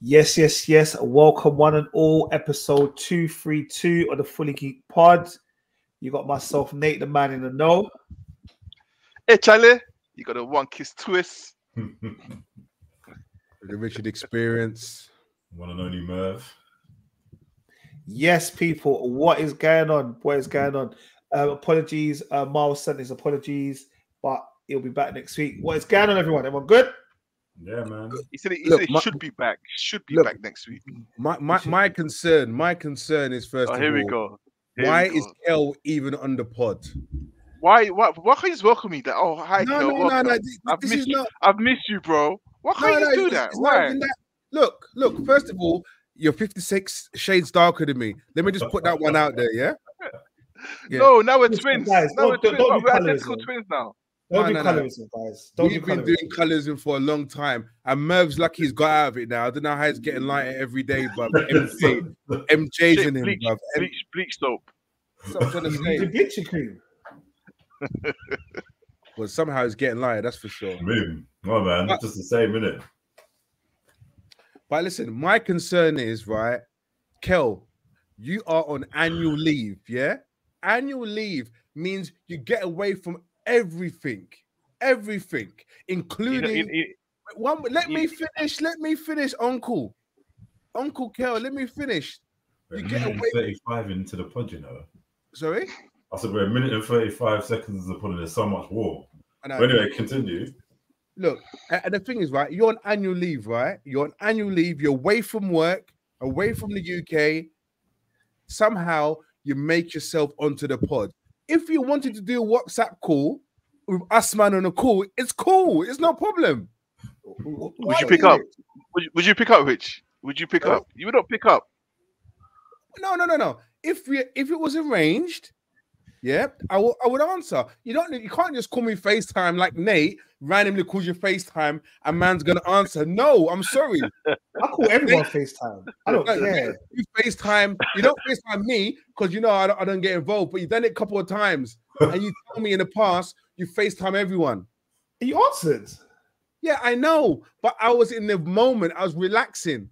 Yes, yes, yes. Welcome, one and all, episode 232 of the Fully Geek Pod. You got myself, Nate, the man in the know. Hey, Charlie, you got a one kiss twist. the Richard experience. One and only Merv. Yes, people, what is going on? What is going on? Uh, apologies, uh, Miles sent his apologies, but he'll be back next week. What is going on, everyone? Everyone good? Yeah, man. He said he, Look, said he my- should be back. Should be Look, back next week. My my, my concern, my concern is first Oh, of here we go. Here why we is go. Kel even on the pod? why why why can't you just welcome me? That oh hi, No, Kel, no, no, welcome. no. This, I've this missed is you. not. I've missed you, bro. Why can't you no, do it's- that? it's Why? that. Look, look. First of all, you're 56 shades darker than me. Let me just put that one out there. Yeah. Yeah. No, now we're twins. guys, now we're don't- don't- twins. don't We're be identical colorism. twins now. Don't No, do no, no. colorism, guys. Don't We've do been doing colorism for a long time, and Merv's lucky he's got out of it now. I don't know how he's getting lighter every day, but MJ, MJ's Shit, in him, bleach, bruv. M- bleach, bleach soap. That's what I'm trying to You say. do bleaching cream. Well, somehow he's getting lighter, that's for sure. Moon. Oh, man. But- Just the same, innit? But listen, my concern is right, Kel, you are on annual leave, yeah? Annual leave means you get away from everything, everything, You know, including you- you- one. Let me you- finish. Let me finish, Uncle, Uncle Kel. Let me finish. You get away- 35 into the pod, you know. Sorry. I said we're a minute and 35 seconds of the pod and there's so much war. I know. But anyway, continue. Look, and the thing is, right, you're on annual leave, right? You're on annual leave, you're away from work, away from the UK. Somehow you make yourself onto the pod. If you wanted to do a WhatsApp call with us man on a call, it's cool, it's no problem. Would you pick up? Would you, would you pick up, Rich? Would you pick Huh? up? You would not pick up. No, no, no, no. If we if it was arranged, yeah, I will I would answer. You don't you can't just call me FaceTime like Nate randomly calls you FaceTime and man's gonna answer. No, I'm sorry. I call everyone FaceTime. I don't care. You FaceTime, you don't FaceTime me because you know I don't, I don't get involved, but you've done it a couple of times. And you told me in the past you FaceTime everyone. You answered. Yeah, I know, but I was in the moment, I was relaxing.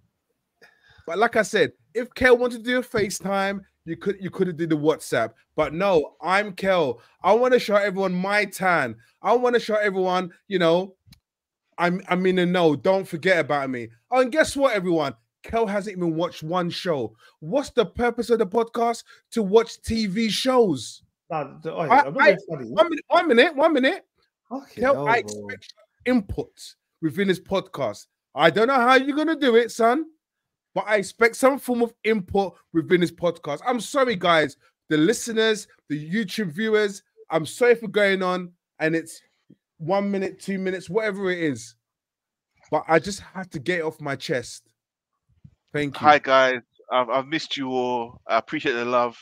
But like I said, if Kel wanted to do a FaceTime, you could you could have did the WhatsApp. But no, I'm Kel. I want to show everyone my tan. I want to show everyone, you know, I'm I'm in the know. Don't forget about me. Oh, and guess what, everyone? Kel hasn't even watched one show. What's the purpose of the podcast? To watch TV shows. Nah, the- I- I'm I- One minute, one minute, one minute. Fucking Kel, hell, I expect input within this podcast. I don't know how you're gonna do it, son, but I expect some form of input within this podcast. I'm sorry, guys, the listeners, the YouTube viewers. I'm sorry for going on, and it's one minute, two minutes, whatever it is. But I just had to get it off my chest. Thank you. Hi guys, I've, I've missed you all. I appreciate the love.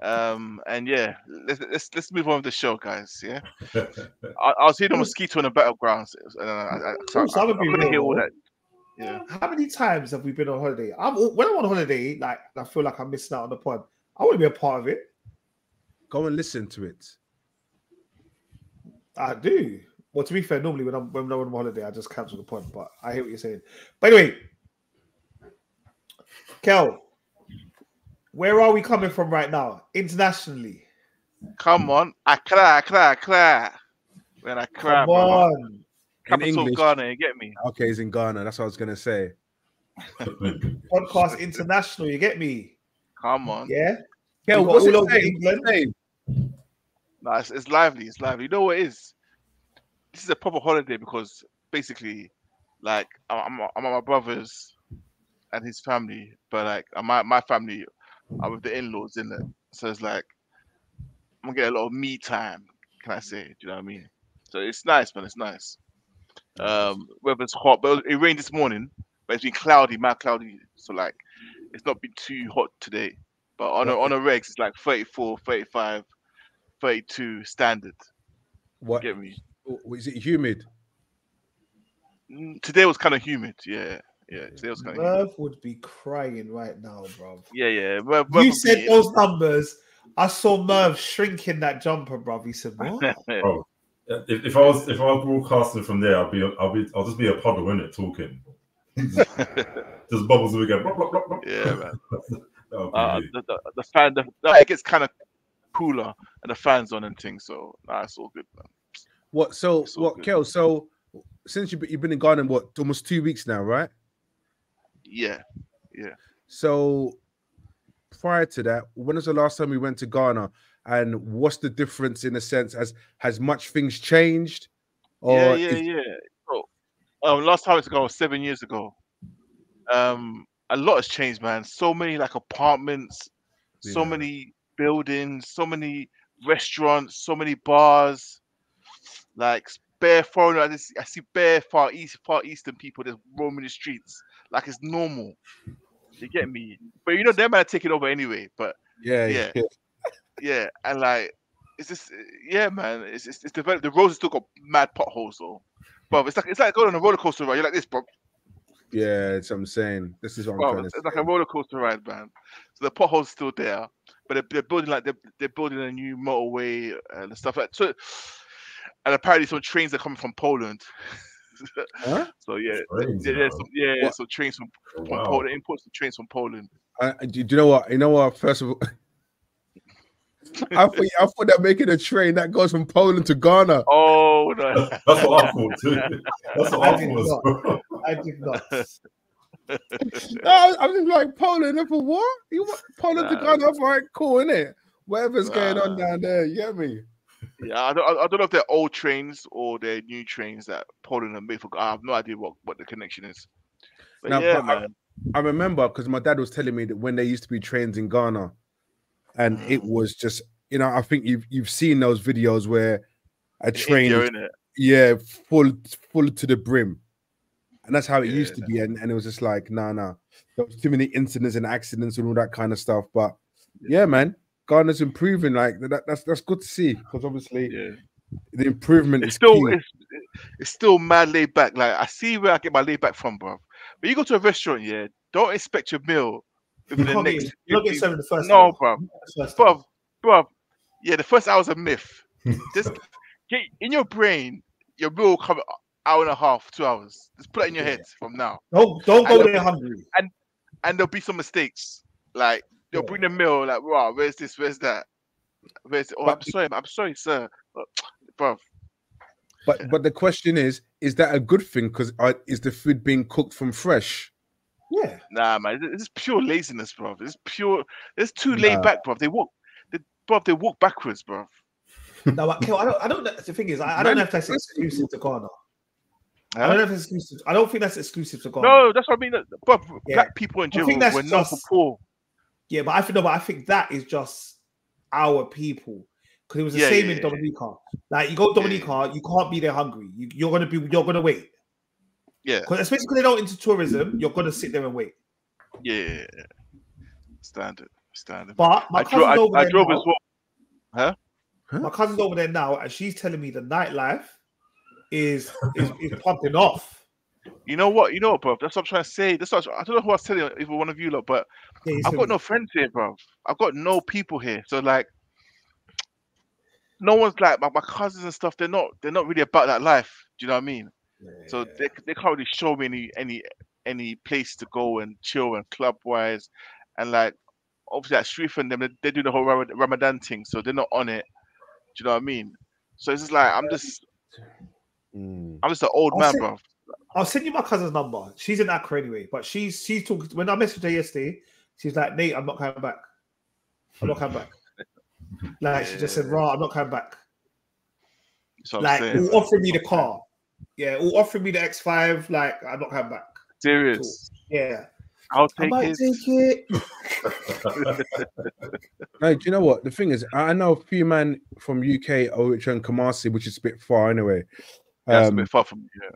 Um, and yeah, let's let's let's move on with the show, guys. Yeah, I, I was hearing a mosquito in the battlegrounds, and I, I, so Also, I, I'm I gonna couldn't hear all that. Yeah, How many times have we been on holiday? I'm when I'm on holiday, like I feel like I'm missing out on the pod. I want to be a part of it. Go and listen to it. I do. Well, to be fair, normally when I'm when I'm on holiday, I just cancel the pod. But I hear what you're saying. But anyway, Kel, where are we coming from right now internationally? come on, Accra, Accra, Accra. When I cry, Come brother. on, In capital English. Ghana, you get me? Okay, he's in Ghana. That's what I was gonna say. podcast international. You get me? Come on, Yeah. Kel, We got what's all it over saying? England. What's it saying? no, it's, it's lively, it's lively. You know what it is? This is a proper holiday because basically, like, I'm I'm, I'm at my brother's and his family, but like, uh, my my family are with the in-laws in it, so it's like I'm gonna get a lot of me time. Can I say? Do you know what I mean? So it's nice, man. It's nice. Um, weather's hot, but it rained this morning. But it's been cloudy, mad cloudy. So like, it's not been too hot today. But on a, on a regs, it's like 34, 35, 32 standard. What Get me? w- is it humid? Mm, Today was kind of humid. Yeah, yeah. Today was kind of. Merv would be crying right now, bro. Yeah, yeah. Mer- You said be- those numbers. I saw Merv shrinking that jumper, bro. He said, "What?" Bro, if, if I was if I was broadcasting from there, I'll be I'll be I'll just be a puddle in it talking. Just bubbles and we go. Blop, blop, blop, blop. Yeah, man. That would be Uh, the, the, the fan, the, no, it gets kind of cooler and the fans on and things. So nah, it's all good, man. What? So all what, good. Kel? So since you've you've been in Ghana, what? Almost two weeks now, right? Yeah, yeah. So prior to that, when was the last time we went to Ghana? And what's the difference in a sense? Has has much things changed? Yeah, yeah, is- yeah. So, um, last time I was ago seven years ago. Um, a lot has changed, man. So many like apartments, so many buildings, so many restaurants, so many bars. Like bare foreigner, I, just, I see bare far east, far eastern people just roaming the streets like it's normal. You get me? But you know, they might take it over anyway. But yeah, Yeah. yeah. Yeah, and like it's just yeah, man. It's it's, it's developed. The roads still got mad potholes though. But it's like it's like going on a roller coaster ride. You're like this, bro. Yeah, that's what I'm saying. This is what I'm bro trying it's, it's like a roller coaster ride, man. So the potholes still there, but they're, they're building like they're, they're building a new motorway and stuff like so. And apparently, some trains are coming from Poland. Huh? So yeah, Trains, yeah, yeah, some, yeah, yeah, What? so trains from, from wow. Poland, imports the trains from Poland. I, I- do you know what? You know what? First of all, I thought I thought they're making a train that goes from Poland to Ghana. Oh no. That's what I thought too. That's what I I thought. as. I did not. No, I was, just like Poland for what? You want Poland to Nah. Ghana? All right, cool, innit? Whatever's going on down there, you get me? Yeah, I don't, I I don't know if they're old trains or they're new trains that Poland have made for. I have no idea what, what the connection is. But No, yeah, but I- man. I remember because my dad was telling me that when there used to be trains in Ghana, and it Mm. was just you know I think you've you've seen those videos where a train, India, is- innit? yeah, full full to the brim, and that's how it used to Yeah. be, and, and it was just like nah nah, there was too many incidents and accidents and all that kind of stuff. But yeah, man, Ghana's improving. Like that, that's that's good to see because obviously Yeah. the improvement It's is still it's, it's still mad laid back. Like I see where I get my laid back from, bro. But you go to a restaurant, yeah, don't expect your meal You within the next. get, you're not getting 50 seven the first no, hour. bro, First bro, bro. Yeah, the first hour's a myth. Just get in your brain, your meal will come hour and a half, two hours. Just put it in your head from now. Don't don't I go know- there hungry. and and there'll be some mistakes. Like they'll Yeah. bring the meal, like, wow, where's this? Where's that? Where's oh, I'm sorry, I'm sorry, sir, bro. But but the question is, is that a good thing? Because uh, is the food being cooked from fresh? Yeah. Nah, man, it's pure laziness, bro. It's pure. It's too laid back, bro. They walk, they, bro. They walk backwards, bro. No, Kel, I don't. I don't. The thing is, I, I don't know if that's exclusive to Ghana. I don't know if it's exclusive. I don't think that's exclusive to Ghana. No, that's what I mean. Uh, that- Bro, Yeah. black people in I general were just- poor. Yeah, but I think no, but I think that is just our people because it was the Yeah, same yeah, in. Dominica. Like you go to Yeah, yeah. Dominica, you can't be there hungry. You, you're gonna be. You're gonna wait. Yeah, Because especially because they don't into tourism, you're gonna sit there and wait. yeah, yeah, yeah. Standard, standard. But my I, cousin's dro- over I there drove now. as well. My cousin's over there now, and she's telling me the nightlife is is, is pumping off. You know what? You know what, bro? That's what I'm trying to say. That's what I don't know who I was telling either one of you lot, but Yeah, I've telling got no friends here, bro. I've got no people here. So like no one's like my, my cousins and stuff, they're not they're not really about that life. Do you know what I mean? Me. So they, they can't really show me any any any place to go and chill and club wise. And like obviously like Sharif and them, they, they do the whole Ramadan thing, so they're not on it. Do you know what I mean? So it's just like I'm just Mm. I'm just an old I'll man, say- bro. I'll send you my cousin's number. She's in Accra anyway, but she's she's talking. When I messaged her yesterday, she's like, "Nate, I'm not coming back. I'm not coming back." Like she just said, "Raw, I'm not coming back." That's Like, saying. all offering me the car. Yeah, all offering me the X5. Like, I'm not coming back. Serious. Yeah, I'll I take might it. take it. No, do you know what the thing is? I I know a few man from UK, which and Kumasi, which is a bit far anyway. That's a Um, bit far from me. Yeah.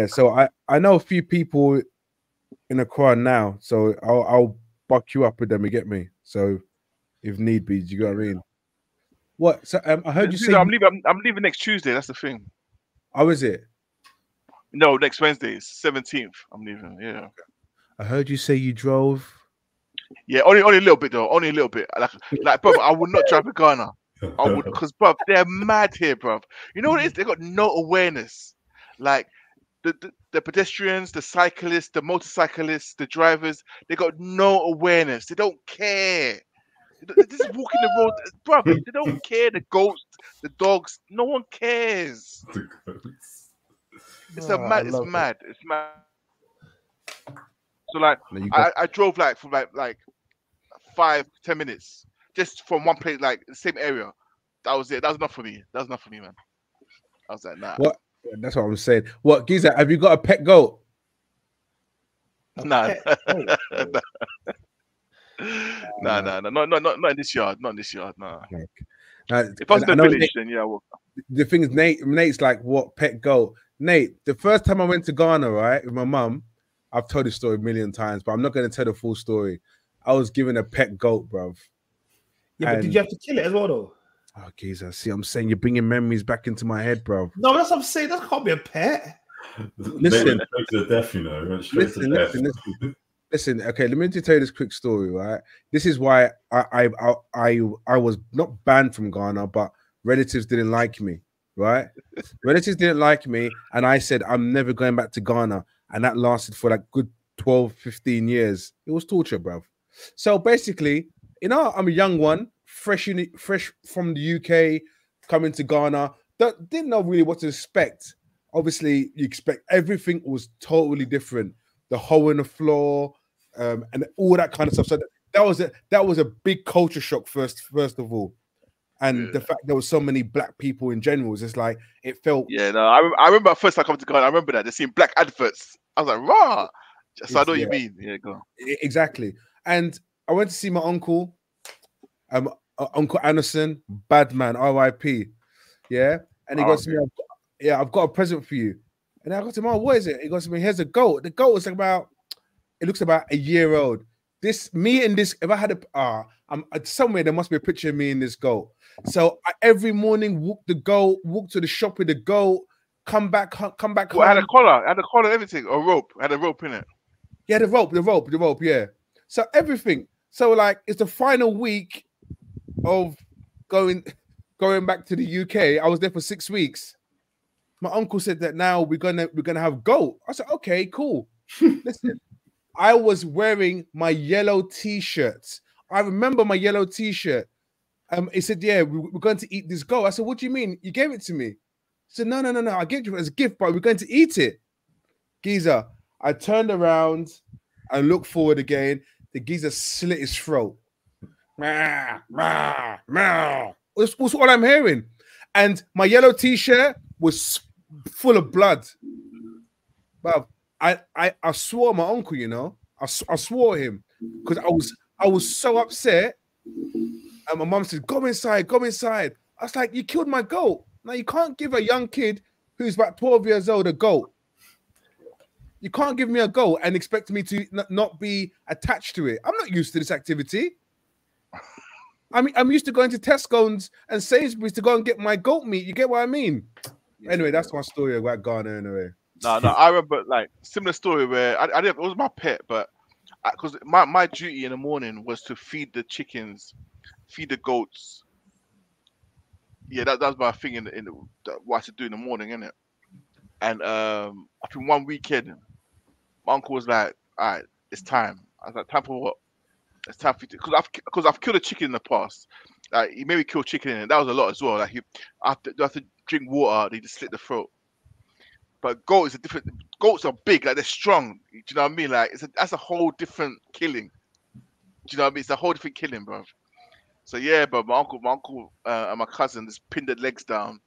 yeah, so I I know a few people in Accra now, so I'll I'll buck you up with them. You get me? So if need be, do you get what I mean? What? So um, I heard you This say. I'm leaving. I'm, I'm leaving next Tuesday. That's the thing. How is it? No, next Wednesday, seventeenth. I'm leaving. Yeah, I heard you say you drove. yeah. Only, only a little bit though. Only a little bit. Like, like, bro, I would not drive to Ghana. I would, because, bro, they're mad here, bro. You know what it is? They got no awareness. Like, the, the the pedestrians, the cyclists, the motorcyclists, the drivers, they got no awareness. They don't care. They don't- just walking the road, bro. They don't care. The goats, the dogs, no one cares. It's a Oh, I mad. It's love it. mad. It's mad. So like, No, got- I, I drove like for like like five ten minutes just from one place, like the same area. That was it. That was enough for me. That was enough for me, man. I was like, nah, What? that's what I'm saying. What, Giza? Have you got a pet goat? nah, pet goat, nah, nah, nah, nah, not, not, not, not in this yard. Not in this yard. Nah. Uh, If I was in the know village, then yeah, well, the thing is, Nate, Nate's like, what pet goat? Nate, the first time I went to Ghana, right, with my mum, I've told this story a million times, but I'm not going to tell the full story. I was given a pet goat, bruv. Yeah, but did you have to kill it as well, though? Oh, geez, I see. I'm saying you're bringing memories back into my head, bro. No, that's what I'm saying. That can't be a pet. Listen. They went straight to death, you know. they went straight Listen, listen, Listen, okay, let me just tell you this quick story, right? This is why I I I I, I was not banned from Ghana, but relatives didn't like me, right? relatives didn't like me, and I said I'm never going back to Ghana, and that lasted for like good 12, 15 years. It was torture, bruv. So basically, you know, I'm a young one, fresh in fresh from the UK, coming to Ghana. Don't, didn't know really what to expect. Obviously, you expect everything was totally different. The hole in the floor, um, and all that kind of stuff. So that, that was a that was a big culture shock first, first of all. And the fact there was so many black people in general was just like it felt yeah. No, I, I remember at first I come to Ghana. I remember that they seen black adverts. I was like, rah. So I It's- know what you mean. Yeah, go. on. Exactly. And I went to see my uncle, um, uh, Uncle Anderson, bad man, R.I.P. Yeah, and he Oh, goes to me, "I've "Yeah, I've got a present for you." And I go to him, "Oh, what is it?" He goes to me, "Here's a goat. The goat is about, it looks about a year old. This me and this. If I had a, ah, I'm uh, somewhere there must be a picture of me and this goat. So I, every morning walk the goat, walk to the shop with the goat, come back, come back Well, I had a collar. I had a collar, everything, a rope. I had a rope in it. Yeah, the rope, the rope, the rope. Yeah. So everything. So like, it's the final week of going going back to the UK. I was there for six weeks. My uncle said that now we're gonna we're gonna have goat. I said, okay, cool. Listen, I was wearing my yellow t-shirt. I remember my yellow t-shirt. Um, he said, Yeah, we- we're going to eat this goat. I said, What do you mean? You gave it to me. He said, No, no, no, no. I gave you as a gift, but we're going to eat it. Geezer, I turned around and looked forward again. The geezer slit his throat. Mah, mah. That's, that's all I'm hearing. And my yellow t-shirt was full of blood. But I, I, I swore my uncle, you know, I, I swore him because I was, I was so upset. And my mom said, "Go inside, go inside." I was like, "You killed my goat. Now you can't give a young kid who's about 12 years old a goat. You can't give me a goat and expect me to not be attached to it. I'm not used to this activity. I mean, I'm used to going to Tesco's and Sainsbury's to go and get my goat meat. You get what I mean? Anyway, that's my story about Ghana. Anyway, No, no, I remember like similar story where I, I didn't. It was my pet, but because my my duty in the morning was to feed the chickens, feed the goats. Yeah, that, that was my thing in the, in the, what I to do in the morning, innit? And um, I think one weekend, my uncle was like, "All right, it's time." I was like, "Time for what?" It's time for because I've because I've killed a chicken in the past. Like he made me kill chicken, and that was a lot as well. Like to, I have to drink water. They just slit the throat. But goat is a different. Goats are big, like they're strong. Do you know what I mean? Like it's a, that's a whole different killing. Do you know what I mean? It's a whole different killing, bro. So yeah, but my uncle, my uncle, uh, and my cousin just pinned their legs down,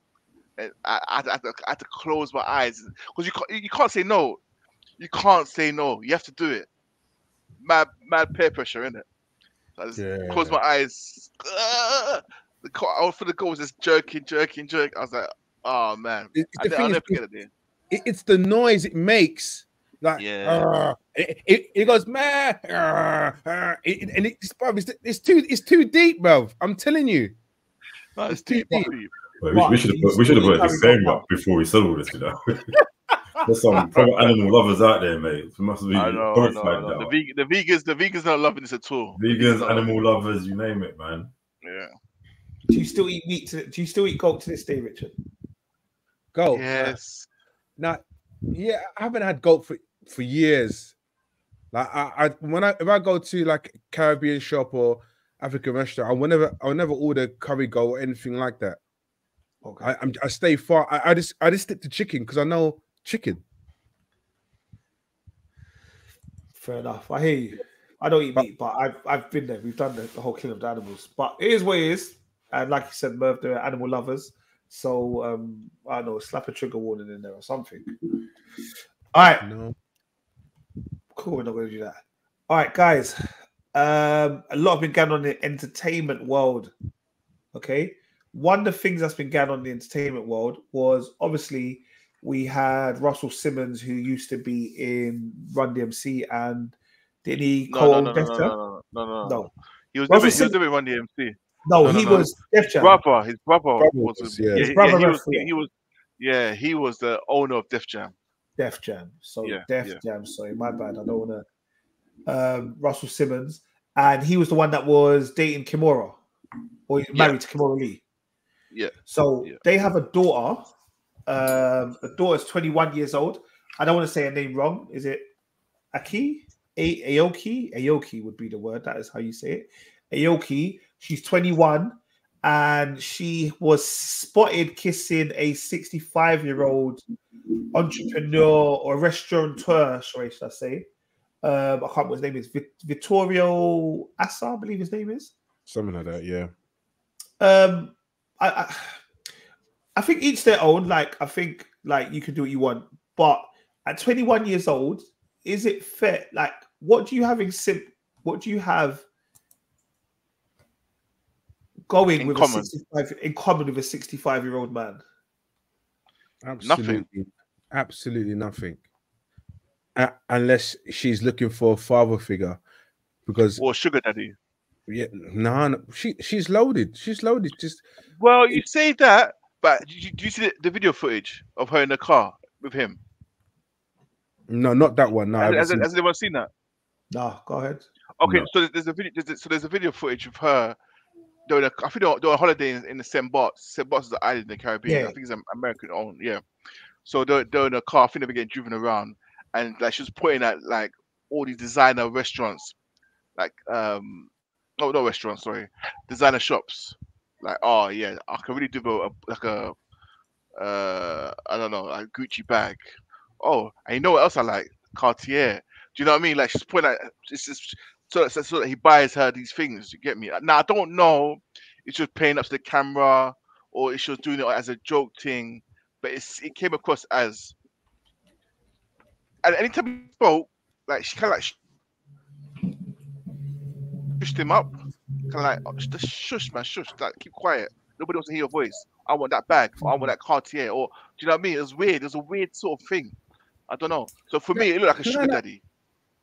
and I, I, had to- I, had to, I had to close my eyes because you can't, you can't say no. You can't say no. You have to do it. Mad, mad peer pressure, innit? So I just Yeah. closed my eyes. Ah! The I for the goal was just jerking, jerking, jerking. I was like, oh man, It- I, I'll is, never forget it. Dude. it- it's the noise it makes. Like, Yeah. It, it, it goes, man, and it's, bruv, it's, it's too, it's too deep, bro. I'm telling you. No, it's It's too deep, deep. deep. Wait, we, we should have we should have put a disclaimer up before we said all this, you know. There's some proper animal lovers out there, mate. We must be I know, I know, horrified I know. now. The, veg- the vegans, the vegans not loving this at all. Vegans, not animal lovers, you name it, man. Yeah. Do you still eat meat? To, do you still eat goat to this day, Richard? Go. Yes. Now, Yeah, I haven't had goat for for years. Like I, I when I if I go to like Caribbean shop or African restaurant, I will never I'll never order curry goat or anything like that. Okay. I I'm, I stay far. I, I just I just stick to chicken because I know chicken. Fair enough. I hear you. I don't eat But- meat, but I've I've been there. We've done the, the whole killing of the animals. But it is what it is. And like you said, Merv, they're animal lovers. So um, I don't know, slap a trigger warning in there or something. All right, No. cool. We're not going to do that. All right, guys. Um, a lot has been going on in the entertainment world. Okay, one of the things that's been going on in the entertainment world was obviously we had Russell Simmons, who used to be in Run DMC, and didn't he No, co-own no, no, no, Def no, Jam? no, no, no, no. No, He was Russell doing, he was doing Run DMC. No, No, no, he no. was Def Jam. Brother, his brother, Brother was, was, yeah, yeah. His yeah, he was, he, was, yeah, he was the owner of Def Jam. Def Jam. So Yeah, Def. Jam. Sorry, my bad. I don't want to. Um, Russell Simmons, and he was the one that was dating Kimora, or married to Kimora Lee. Yeah. So they have a daughter. Um, the daughter's 21 years old. I don't want to say her name wrong. Is it Aki? A- Aoki? Aoki would be the word. That is how you say it. Aoki. She's 21 and she was spotted kissing a 65 year old entrepreneur or restaurateur, sorry, should I say? Um, I can't remember what his name is. Vittorio Assa, I believe his name is. Something like that, yeah. Um, I, I, I think each their own. Like, I think like you can do what you want, but at 21 years old, is it fair? Like, what do you have in sim? What do you have going In with common. a 65 in common with a 65 year old man? Absolutely, absolutely nothing. Uh, unless she's looking for a father figure, because Or Sugar Daddy. yeah, no, no, she she's loaded. She's loaded. Just Well, you say that, but do you, you see the, the video footage of her in the car with him? no, not that one. No, Has, has, seen- has anyone seen that? No, go ahead. Okay, No. so there's- there's a video. There's a, so there's a video footage of her. Doing a, I think they're, they're on holiday in, in the. St. Barts is an island in the Caribbean. Yeah. I think it's an American owned. Yeah. So they're, they're in a car. I think they were getting driven around, and like she was pointing at like all these designer restaurants, like um, no, no restaurants. Sorry, designer shops. Like, oh yeah, I can really do a, like a, uh, I don't know, like Gucci bag. Oh, and you know what else I like? Cartier. Do you know what I mean? Like she's pointing at it's just so that, so that he buys her these things. You get me? Now I don't know if she was playing up to the camera or she was doing it as a joke thing, but it's it came across as. And anytime he spoke, like she kind of like pushed him up, kind of like "Oh, just shush, man, shush, like keep quiet. Nobody wants to hear your voice. I want that bag. Or I want that Cartier. Or do you know what I mean? It was weird. It was a weird sort of thing. I don't know. So for me, it looked like a sugar daddy.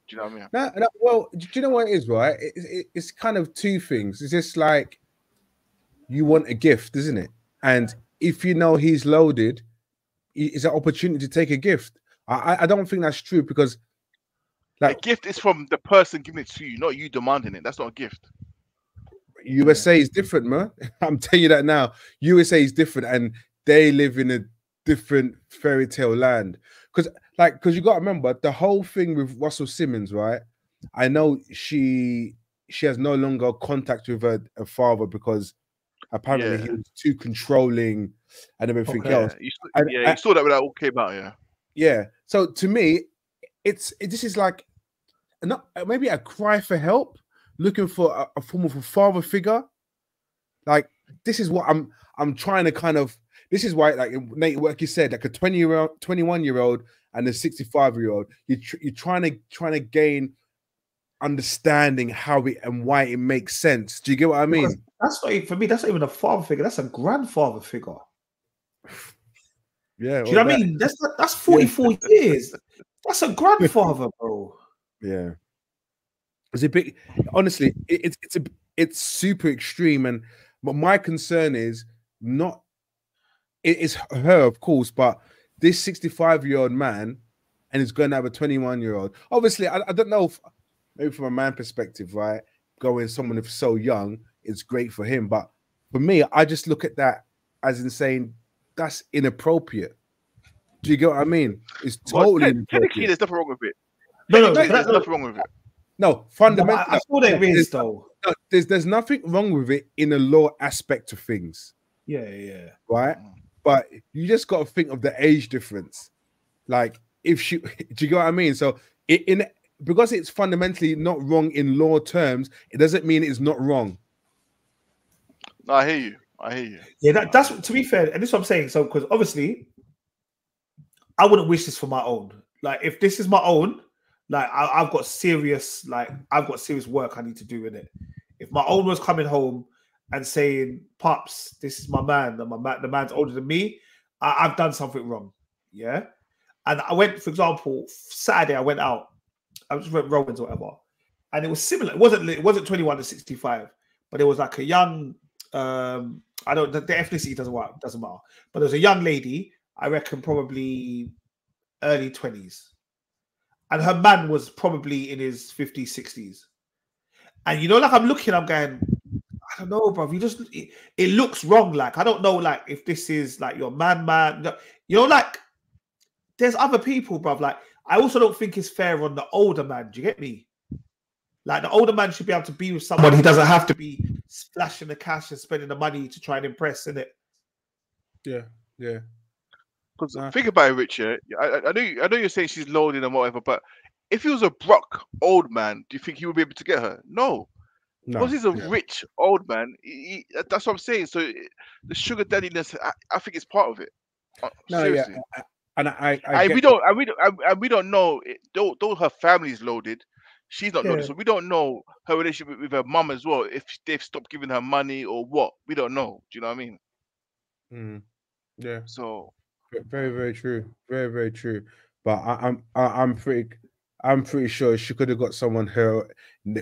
Do you know what I mean? No, no, well, do you know what it is, right? It, it, it's kind of two things. It's just like you want a gift, isn't it? And if you know he's loaded, it's an opportunity to take a gift. I, I- don't think that's true because, A like, gift is from the person giving it to you, not you demanding it. That's not a gift. USA is different, man. I'm telling you that now. USA is different, and they live in a different fairy tale land. Because, like, because you got to remember the whole thing with Russell Simmons, right? I know she she has no longer contact with her, her father because apparently he was too controlling and everything Okay. else. Yeah, you, saw- And- yeah, you uh, saw that when that all came out. Yeah. Yeah. So to me, it's it, this is like not maybe a cry for help, looking for a, a form of a father figure. Like this is what I'm I'm trying to kind of. This is why, like Nate, like you said, like a 20 year old, 21 year old, and a 65 year old, you tr- you're trying to trying to gain understanding how it and why it makes sense. Do you get what I mean? Because That's not even, for me. That's not even a father figure. That's a grandfather figure. Yeah. Do you know or what I mean? That's that's 44 years. That's a grandfather, bro. Yeah. It's a bit honestly, it, it's it's a it's super extreme. And but my concern is not it is her, of course, but this 65 year old man and he's going to have a 21 year old. Obviously, I, I don't know if maybe from a man perspective, right? Going someone who's so young is great for him. But for me, I just look at that as in saying that's inappropriate. Do you get what I mean? It's Well, totally te- technically, there's nothing wrong with it. No, no, Technically, there's that- nothing wrong with it. No, no, I, fundamentally, I saw there there's, is though. no, there's there's nothing wrong with it in a law aspect of things, Yeah, yeah. right? Mm. But you just got to think of the age difference. Like, if she, do you get what I mean? So, it, in because it's fundamentally not wrong in law terms, it doesn't mean it's not wrong. No, I hear you. I hear you. Yeah, that, that's to be fair, and this is what I'm saying. So, because obviously, I wouldn't wish this for my own. Like, if this is my own, like I, I've got serious, like I've got serious work I need to do with it. If my own was coming home and saying, "Pops, this is my man, my man, the man's older than me," I, I've done something wrong. Yeah, and I went, for example, Saturday I went out. I just went Romans or whatever, and it was similar. It wasn't it wasn't 21 to 65, but it was like a young um I don't the, the ethnicity doesn't work, doesn't matter. But there was a young lady, I reckon probably early 20s. And her man was probably in his 50s, 60s. And you know, like I'm looking, I'm going, I don't know, bro. You just it, it looks wrong. Like, I don't know, like if this is like your man, man. You know, like there's other people, bro. Like, I also don't think it's fair on the older man. Do you get me? Like the older man should be able to be with someone. He doesn't have to be splashing the cash and spending the money to try and impress, in it. Yeah, yeah. Because Nah. think about it, Richard. I, I- I know, you- I know you're saying she's loaded and whatever, but if he was a Brock old man, do you think he would be able to get her? No, No, because he's a yeah. rich old man. He, he- that's what I'm saying. So the sugar daddiness, I, I think, is part of it. Uh, no, Seriously. yeah. And I, I, I we don't, and we don't, and- we don't know. It, though, though her family's loaded, she's not loaded, so we don't know her relationship with, her mum as well. If they've stopped giving her money or what, we don't know. Do you know what I mean? Mm, yeah. So Very, very true. Very, very true. But I, I'm, I, I'm pretty, I'm pretty sure she could have got someone her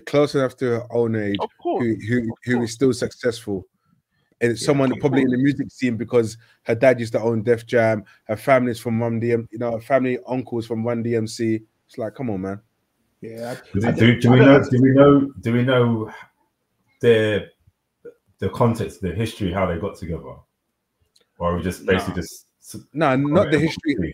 close enough to her own age of course, who, who, of course. is still successful. And it's Yeah, someone probably in the music scene because her dad used to own Def Jam, her family's from Run DM, you know, her family uncles from Run DMC. It's like, come on, man. Yeah. Do, I do, don't- do I we know? know. Do we know? Do we know their the context, the history, how they got together, or are we just basically Nah. just s- No, not the history. on-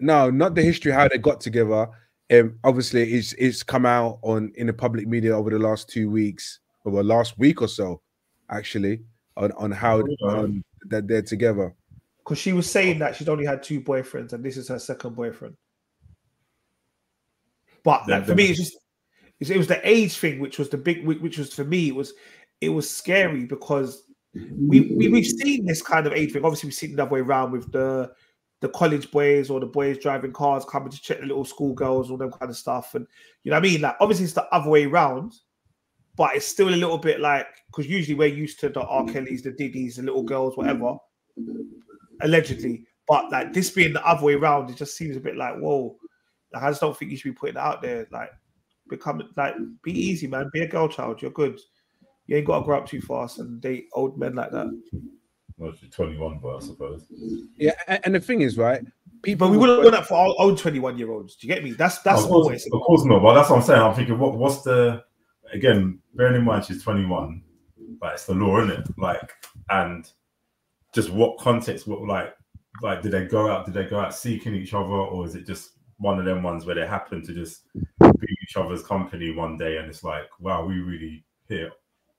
No, not the history how they got together. Um, obviously, it's it's come out on in the public media over the last two weeks, or the last week or so, actually, on on how on, that they're together. Because she was saying that she'd only had two boyfriends and this is her second boyfriend. But like, for me, it's just it's- it was the age thing, which was the big, which was for me, it was it was scary because we, we we've seen this kind of age thing. Obviously, we've seen it the other way around with the the college boys or the boys driving cars coming to check the little schoolgirls, all them kind of stuff. And you know what I mean? Like obviously it's the other way around, but it's still a little bit like because usually we're used to the R. Kellys, the Diddies, the little girls, whatever, allegedly. But like this being the other way around, it just seems a bit like, whoa. Like, I just don't think you should be putting it out there. Like, become like, be easy, man. Be a girl child. You're good. You ain't got to grow up too fast and date old men like that. Well, 21, but I suppose. Yeah, and, and the thing is, right? People But we would wouldn't want that for our own 21 year olds. Do you get me? That's that's of course, always of course not. But that's what I'm saying. I'm thinking, what, what's the again? Bearing in mind she's 21, but it's the law, isn't it? Like, and just what context? What like, like, did they go out? Did they go out seeking each other, or is it just one of them ones where they happen to just be each other's company one day, and it's like, wow, we really hit,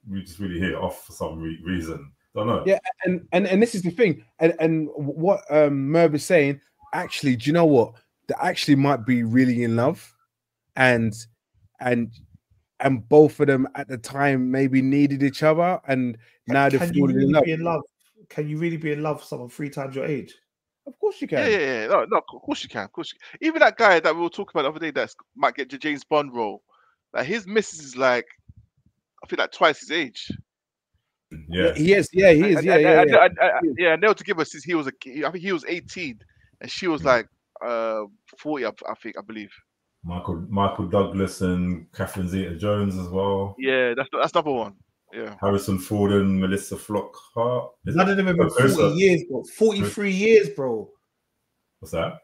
we just really hit it off for some re- reason. Don't know. Yeah, and and and this is the thing, and and what um Merv is saying. Actually, do you know what? They actually might be really in love, and and and both of them at the time maybe needed each other, and now they're Can you falling in love. be in love? Can you really be in love with someone three times your age? Of course you can. yeah, yeah. No, no, of course you can. Of course, you can. even that guy that we were talking about the other day that might get the James Bond role, like his missus is like, I feel like twice his age. Yeah. He is. Yeah, he is. And- Yeah, and- yeah, and- yeah. and- and- yeah. And they were together since he was a kid. I think he was 18, and she was like uh 40. I, I think I believe. Michael Michael Douglas and Catherine Zeta-Jones as well. Yeah, that's that's number one. Yeah. Harrison Ford and Melissa Flockhart. Is None it? of them have been Oh, Clarissa. 40 years, bro. 43 years, bro. What's that?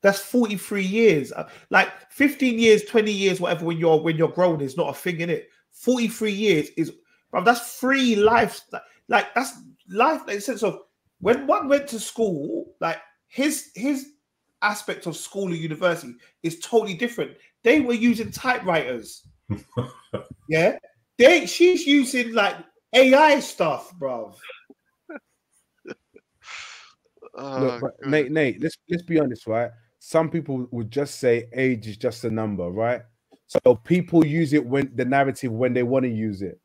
That's 43 years. Uh, Like 15 years, 20 years, whatever, when you're when you're grown is not a thing in it. 43 years is bro, that's free life. Like, like that's life in the sense of when one went to school, like his his aspect of school or university is totally different. They were using typewriters. yeah, they she's using like AI stuff, bro. Oh, Look, but Nate, Nate, let's let's be honest, right? Some people would just say age is just a number, right? So people use it when the narrative when they want to use it.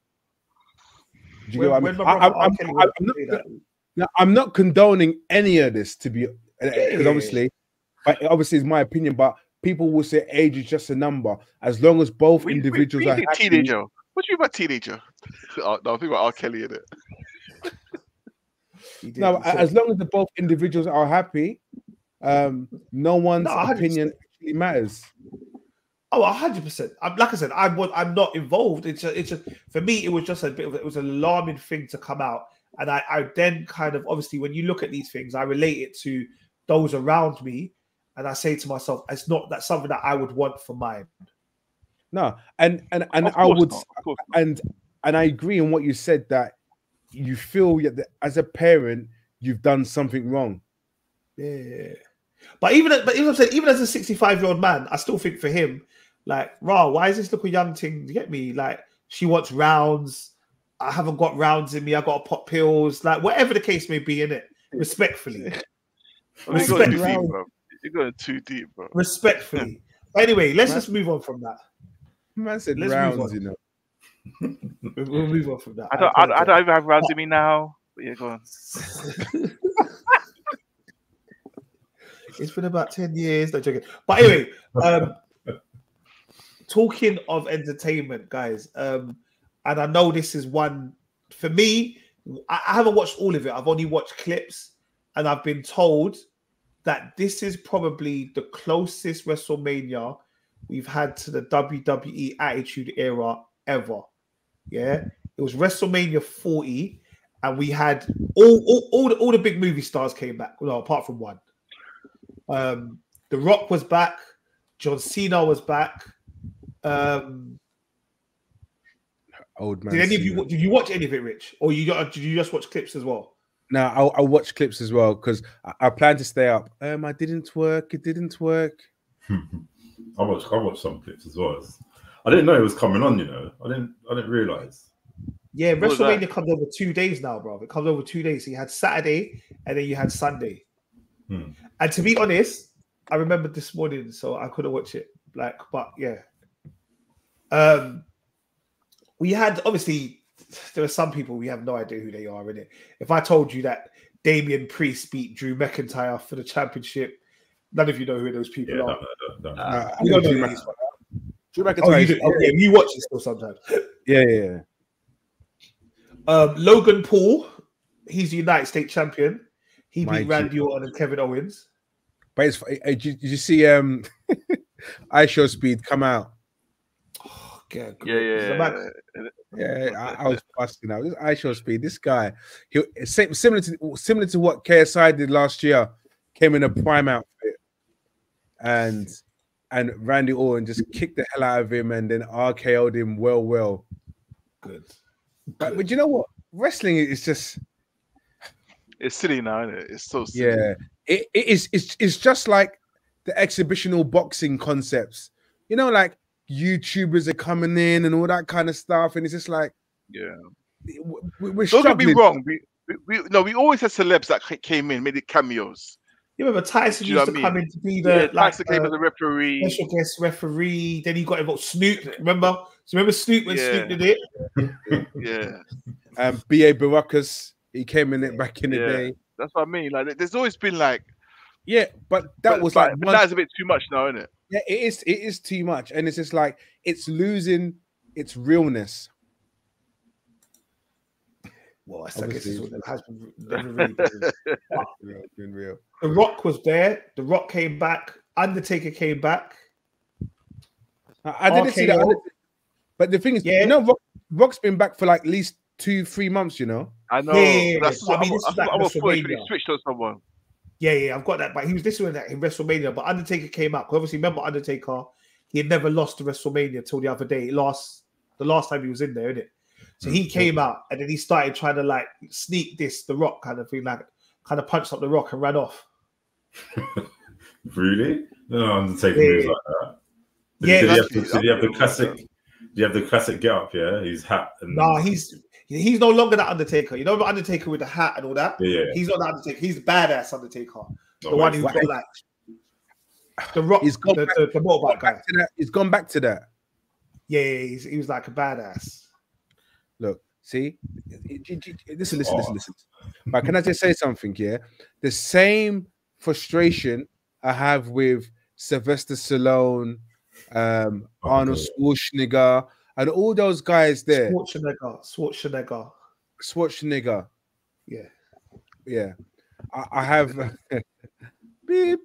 Do you When- get what I mean? I, am I'm, I'm not, now, I'm not condoning any of this to be because Yeah. obviously, obviously it's my opinion. But people will say age is just a number as long as both We- we- individuals we are happy. teenager. What do you mean by teenager? Oh, no, I think about R. Kelly in it. he. No, He as long as the both individuals are happy, um, no one's No, opinion actually matters. Oh, hundred percent. I'm like I said, I'm was I'm not involved. It's just, it's just for me, it was just a bit of it was an alarming thing to come out, and I, I then kind of obviously when you look at these things, I relate it to those around me, and I say to myself, it's not that something that I would want for mine. No, and and and I would not, of course not. and and I agree in what you said that you feel that as a parent you've done something wrong. Yeah, but even but even I'm saying, even as a 65 year old man, I still think for him, like, raw, why is this little young thing? You get me? Like, she wants rounds. I haven't got rounds in me. I got to pop pills. Like, whatever the case may be, in it, respectfully. I mean, you're Respect going too deep, round. bro. You're going too deep, bro. respectfully. Anyway, let's Right. just move on from that. Man said Let's move rounds, on. you know. We'll we'll move on from that. I don't, I, I apologize. don't even have rounds in me now. But yeah, go on. it's been about 10 years. No joking. But anyway, um, talking of entertainment, guys, um, and I know this is one for me. I, I haven't watched all of it. I've only watched clips, and I've been told that this is probably the closest WrestleMania we've had to the WWE Attitude Era ever. Yeah, it was WrestleMania 40, and we had all all, all, the, all the big movie stars came back. No, apart from one. Um, the Rock was back. John Cena was back. Um, Old man. did any of you did you watch any of it, Rich, or you did you just watch clips as well? No, I'll, I'll watch clips as well because I, I plan to stay up. Um, I didn't work. It didn't work. I watched I watched some clips as well. I didn't know it was coming on. You know, I didn't I didn't realize. Yeah, What was? WrestleMania comes over two days now, bro. It comes over two days. So you had Saturday and then you had Sunday. Hmm. And to be honest, I remember this morning, so I couldn't watch it. Like, but yeah. Um we had obviously there are some people we have no idea who they are in it. If I told you that Damian Priest beat Drew McIntyre for the championship, none of you know who those people Yeah, are. no, no, no, no. Uh, I You don't know Drew who Mc- these are. Oh, McIntyre. you, is- do, oh, yeah, you watch it still sometimes. yeah, yeah, yeah. Um, Logan Paul, he's the United States champion. He My beat Randy Orton and Kevin Owens. But it's, uh, did, you, did you see um, iShow Speed come out? Yeah, yeah, yeah. man- Yeah, I, I was busting out. This iShow Speed, this guy, he similar to similar to what KSI did last year, came in a prime outfit, and and Randy Orton just kicked the hell out of him, and then RKO'd him well, well. Good. But, but you know what? Wrestling is just It's silly now, isn't it? It's so silly. yeah. It, it is it's, it's just like the exhibitional boxing concepts. You know, like YouTubers are coming in and all that kind of stuff, and it's just like Yeah. we- we're Don't get me struggling. wrong. We, we, we no, we always had celebs that came in, made it cameos. You remember Tyson you used to I come in to be the Yeah, like, Tyson came uh, as a referee. special guest referee. Then he got involved. Snoop, remember? So remember Snoop when Yeah. Snoop did it? Yeah, Um, B.A. Baracus, he came in it back in the day. that's what I mean. Like, there's always been like Yeah, but that but- was but- like but one, that is a bit too much now, isn't it? Yeah, it is it is too much, and it's just like it's losing its realness. Well, I guess it's what has been never really been. Real, real. The Rock was there. The Rock came back. Undertaker came back. I, I didn't see that, but the thing is, Yeah. you know, Rock, Rock's been back for like at least two, three months. You know, I know. Yeah, yeah, yeah. That's I what mean, I'm, this is I'm, like I'm a foolish when he switched on someone. Yeah, yeah, I've got that. But he was listening to that in WrestleMania. But Undertaker came out. Obviously, remember Undertaker? He had never lost to WrestleMania till the other day. Last the last time he was in there, it? So he mm, came out and then he started trying to like sneak this the rock kind of thing, like kind of punched up the rock and ran off. Really? No, Undertaker Yeah. moves like that. Did, Yeah, did, he have the, did he have the classic? Did he have the classic get up? Yeah, his hat and Nah, he's he's no longer that Undertaker. You know the Undertaker with the hat and all that. yeah, yeah. He's not the Undertaker. He's badass Undertaker. The oh, one who's got like the rock, He's gone the, back- the, the motorbike Gone guy. to that. He's gone back to that. Yeah, yeah, he's, he was like a badass. Look, see, listen, listen, Oh. listen, listen. But can I just say something here? The same frustration I have with Sylvester Stallone, um, Oh, Arnold Schwarzenegger, and all those guys there. Schwarzenegger, Schwarzenegger. Schwarzenegger, Yeah, yeah. I, I have beep.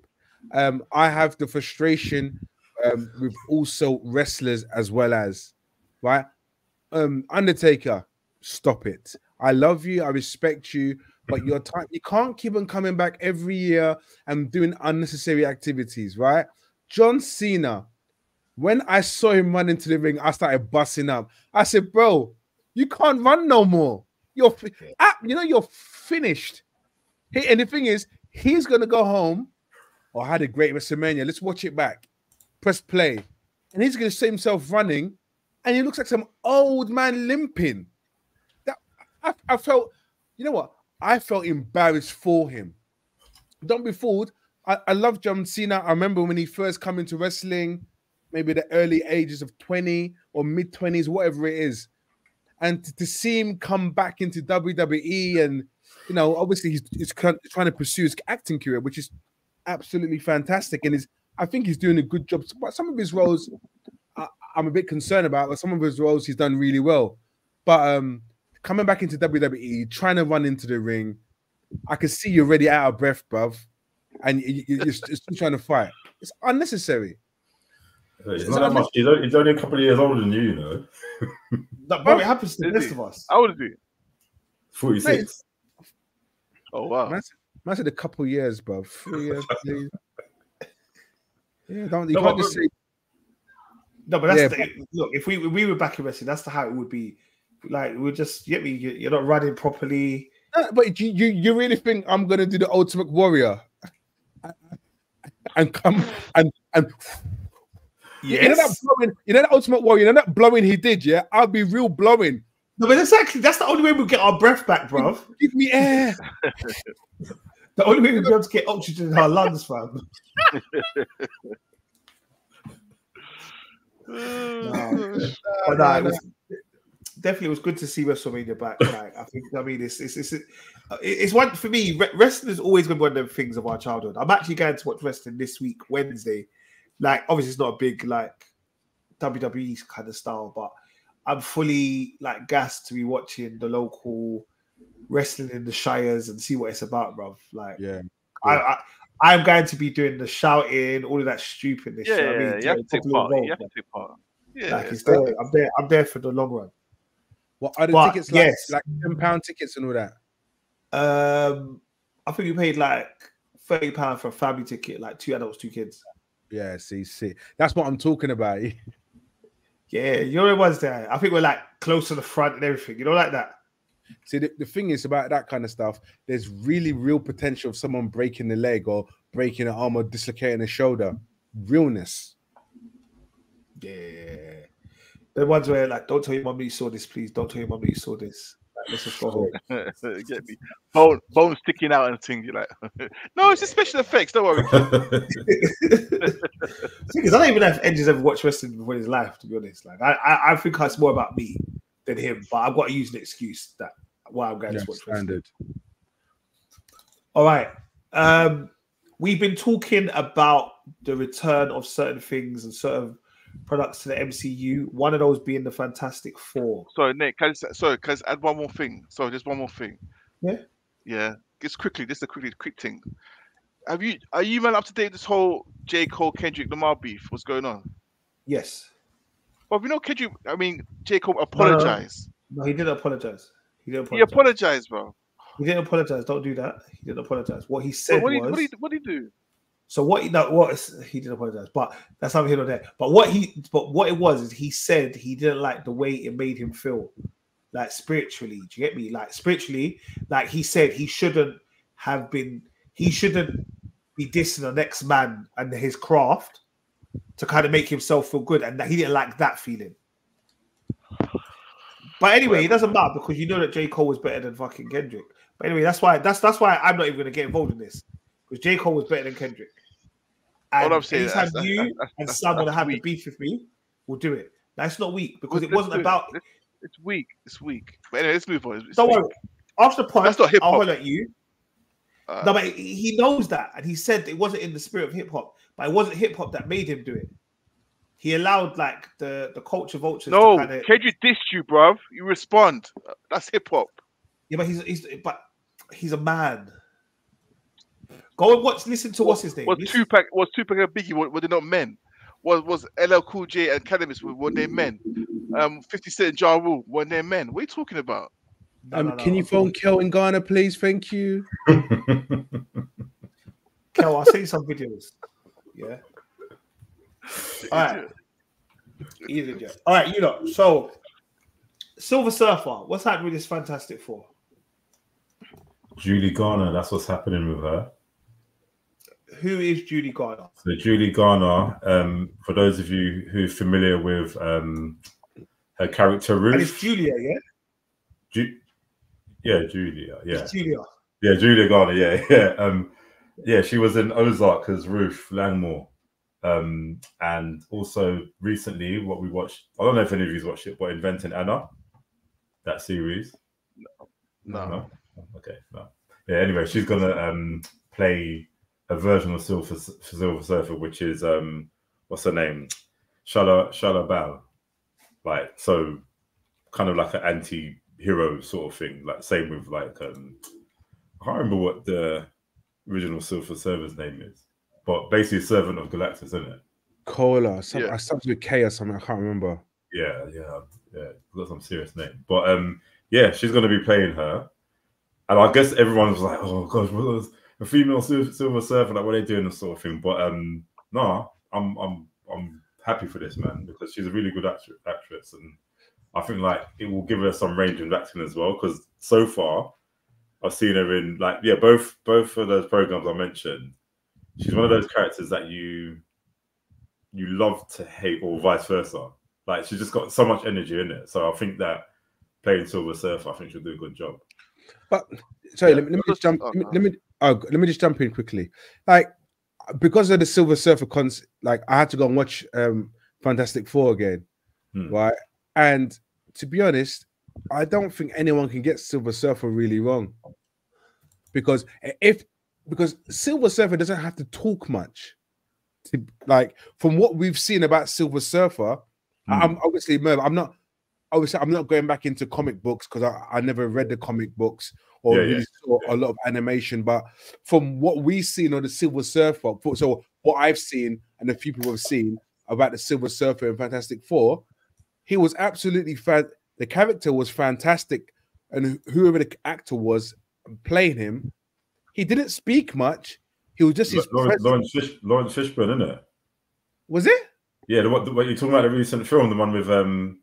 Um, I have the frustration um, with also wrestlers as well as right. Um, Undertaker, stop it. I love you, I respect you, but your time you can't keep on coming back every year and doing unnecessary activities, right? John Cena, when I saw him run into the ring, I started busting up. I said, bro, you can't run no more. You're ah, you know, you're finished. He, and the thing is, he's gonna go home. Oh, I had a great WrestleMania. Let's watch it back. Press play, and he's gonna see himself running, and he looks like some old man limping. That I, I felt, you know what? I felt embarrassed for him. Don't be fooled. I, I love John Cena. I remember when he first come into wrestling, maybe the early ages of 20 or mid 20s, whatever it is. And to, to see him come back into WWE and you know, obviously he's, he's trying to pursue his acting career, which is absolutely fantastic. And is I think he's doing a good job. But some of his roles I, I'm a bit concerned about, but some of his roles he's done really well. But um coming back into WWE, trying to run into the ring, I can see you're already out of breath, bruv. And you, you're still trying to fight. It's unnecessary. He's not that much. He's only, he's only a couple of years older than you, you know. no, bro, it happens to the rest of us. How old is he? Forty six. Oh wow. Man said, man said a couple years, bro. Three years, please. Yeah, don't you No, can't but- just say No, but that's Yeah, the, look. If we if we were back in wrestling, that's the how it would be. Like we're just you get me. you- You're not running properly. No, but you, you you really think I'm gonna do the Ultimate Warrior and come and and you know that blowing, you know that Ultimate Warrior, you know that blowing he did, yeah? I'll be real blowing. No, but exactly. That's the only way we get our breath back, bruv. Give me air. The only way we'll be able to get oxygen in our lungs, fam. But nah, it was, definitely it was good to see WrestleMania back. Like I think, I mean, it's it's it's, it's one for me. Wrestling is always going to be one of the things of our childhood. I'm actually going to watch wrestling this week, Wednesday. Like, obviously, it's not a big like WWE kind of style, but I'm fully like gassed to be watching the local wrestling in the shires and see what it's about, bruv. Like, Yeah. I, I I'm going to be doing the shouting, all of that stupidness. Yeah, you I yeah, mean? you have to take Properly part. involved, You have to man. take part. Yeah, Like it's it's there. I'm there. I'm there for the long run. What are the But, tickets like? yes. Like ten pound tickets and all that. Um, I think we paid like thirty pound for a family ticket, like two adults, two kids. Yeah, see, see, that's what I'm talking about. Yeah, you know the ones there. I think we're like close to the front and everything. You know, like that. See, the, the thing is about that kind of stuff, there's really real potential of someone breaking the leg or breaking an arm or dislocating a shoulder. Realness. Yeah, the ones where like, don't tell your mum you saw this, please. Don't tell your mum you saw this. Like, let's just go home. Get me. Bone, bone sticking out and things. You're like, no, it's just special effects. Don't worry. Because I don't even know if Edge's ever watched wrestling before in his life. To be honest, like I, I, I think it's more about me than him. But I've got to use an excuse that why I'm going Yeah, to watch wrestling. standard. All right. Um, we've been talking about the return of certain things and certain products to the MCU. One of those being the Fantastic Four. Sorry, Nick. Can I sorry, can I add one more thing? Sorry, just one more thing. Yeah. Yeah. Just quickly, just a quickly quick thing. Have you are you man up to date this whole J. Cole Kendrick Lamar beef? What's going on? Yes. Well, you know, Kendrick. I mean, J. Cole apologized. No, he didn't apologize. He didn't He apologized, bro. He didn't apologize. Don't do that. He didn't apologize. What he said what did was. what did what did he do? So what he what he didn't apologize, but that's not here or there. But what he but what it was is he said he didn't like the way it made him feel, like spiritually. Do you get me? Like spiritually, like he said he shouldn't have been. He shouldn't be dissing the next man and his craft to kind of make himself feel good, and that he didn't like that feeling. But anyway, it doesn't matter because you know that J Cole was better than fucking Kendrick. But anyway, that's why that's that's why I'm not even gonna get involved in this because J Cole was better than Kendrick. And I'm saying anytime that's- you that's- that's- and want to have weak. beef with me, we'll do it. That's not weak because it wasn't about. It's, it's weak. It's weak. But anyway, let's move on. It's, Don't weak. worry. After the point, That's not hip I'll hop. holler at you. Uh, No, but he knows that, and he said it wasn't in the spirit of hip hop, but it wasn't hip hop that made him do it. He allowed like the the culture vultures. no, to kind of, Kendrick dissed you, bruv. You respond. That's hip hop. yeah, but he's he's but he's a man. Go and watch. Listen to what's his name. Was Listen- Tupac was Tupac and Biggie were, were they not men? Was was LL Cool J and Canibus were, were they men? Um, Fifty Cent and Ja Rule were they men? What are you talking about? No, Um, no, no. can you phone Kel in Ghana, please? Thank you. Kel, I'll send you some videos. Yeah. All right. Easy, Jeff. All right, you know. So, Silver Surfer, what's happening with this Fantastic Four? Julie Garner, that's what's happening with her. Who is Julie Garner? So Julie Garner, um, for those of you who are familiar with um, her character And it's Julia, yeah? Ju- yeah, Julia, yeah, It's Julia. yeah, Julia Garner, yeah, yeah, um, yeah. She was in Ozark as Ruth Langmore, um, and also recently what we watched. I don't know if any of you watched it, but Inventing Anna, that series. No. No. Okay. No. Yeah. Anyway, she's gonna um play a version of Silver Silver Surfer, which is um what's her name, Shala Shala Bal, like so, kind of like an anti-hero sort of thing. Like same with like um I can't remember what the original Silver Surfer's name is, but basically servant of Galactus, isn't it? Cola. Some, Yeah. I started with K or something. I can't remember. Yeah, yeah, yeah. Got some serious name, but um, yeah, she's gonna be playing her, and I guess everyone was like, "Oh gosh, what was a female Silver, Surfer? Like, what are they doing?" This sort of thing. But um, no, I'm I'm I'm happy for this man because she's a really good actr- actress, and I think like it will give her some range of acting as well. Because so far, I've seen her in like yeah, both both of those programs I mentioned. She's one of those characters that you you love to hate, or vice versa. Like she's just got so much energy in it. So I think that playing Silver Surfer, I think she'll do a good job. But sorry, Yeah. let, me, let me just jump. Oh, Let me, no. let me oh, let me just jump in quickly. Like because of the Silver Surfer cons, like I had to go and watch um Fantastic Four again, Hmm. right? And to be honest, I don't think anyone can get Silver Surfer really wrong because if because Silver Surfer doesn't have to talk much. To, like from what we've seen about Silver Surfer, Hmm. I'm obviously Merv, I'm not obviously I'm not going back into comic books because I, I never read the comic books or Yeah, really yeah, saw a lot of animation. But from what we've seen on the Silver Surfer, so what I've seen and a few people have seen about the Silver Surfer and Fantastic Four, he was absolutely fan. The character was fantastic, and whoever the actor was playing him, he didn't speak much. He was just his Lawrence. Lawrence, Fish, Lawrence Fishburne, isn't it? Was it? Yeah, the, what, the, what you're talking about the recent film, the one with um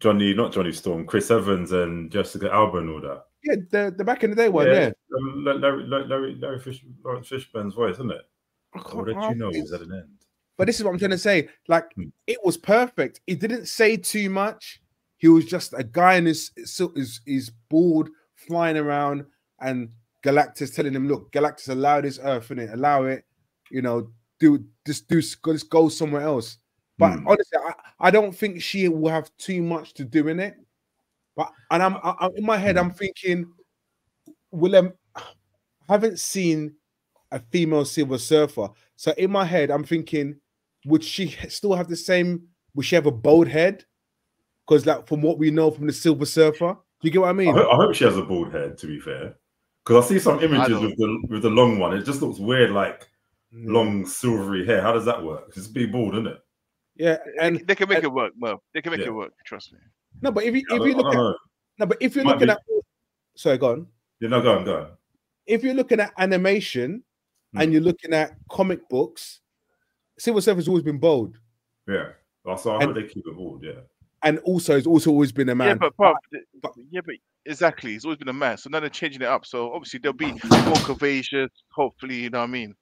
Johnny, not Johnny Storm, Chris Evans and Jessica Alba and all that. Yeah, the, the back in the day one. Yeah, um, Larry, Larry, Larry, Fish, Lawrence Fishburne's voice, isn't it? I did you know it was at an end? But this is what I'm trying to say. Like, Hmm. it was perfect. He didn't say too much. He was just a guy in his his, his board flying around, and Galactus telling him, "Look, Galactus, allow this Earth in it. Allow it. You know, do just do just go somewhere else." But Hmm. honestly, I, I don't think she will have too much to do in it. But and I'm, I, I'm in my head, I'm thinking, Willem, I haven't seen a female Silver Surfer. So in my head, I'm thinking, would she still have the same? Would she have a bald head? Because like from what we know from the Silver Surfer, do you get what I I, mean? hope, I hope she has a bald head. To be fair, because I see some images with the with the long one. It just looks weird, like long silvery hair. How does that work? Just be bald, isn't it? Yeah, and they can make and- it work, Merv. They can make Yeah. it work. Trust me. no, but if you if you look don't at know. no, but if you're Might looking be- at sorry, go on. Yeah, no, go on, go on. If you're looking at animation Hmm. and you're looking at comic books, Silver Surfer's always been bold, Yeah. So I And- hope they keep it bald. Yeah. and also it's also always been a man. Yeah, but, bruv, th- but- yeah, but exactly. He's always been a man. So now they're changing it up. So obviously they'll be more curvaceous. Hopefully, you know what I mean.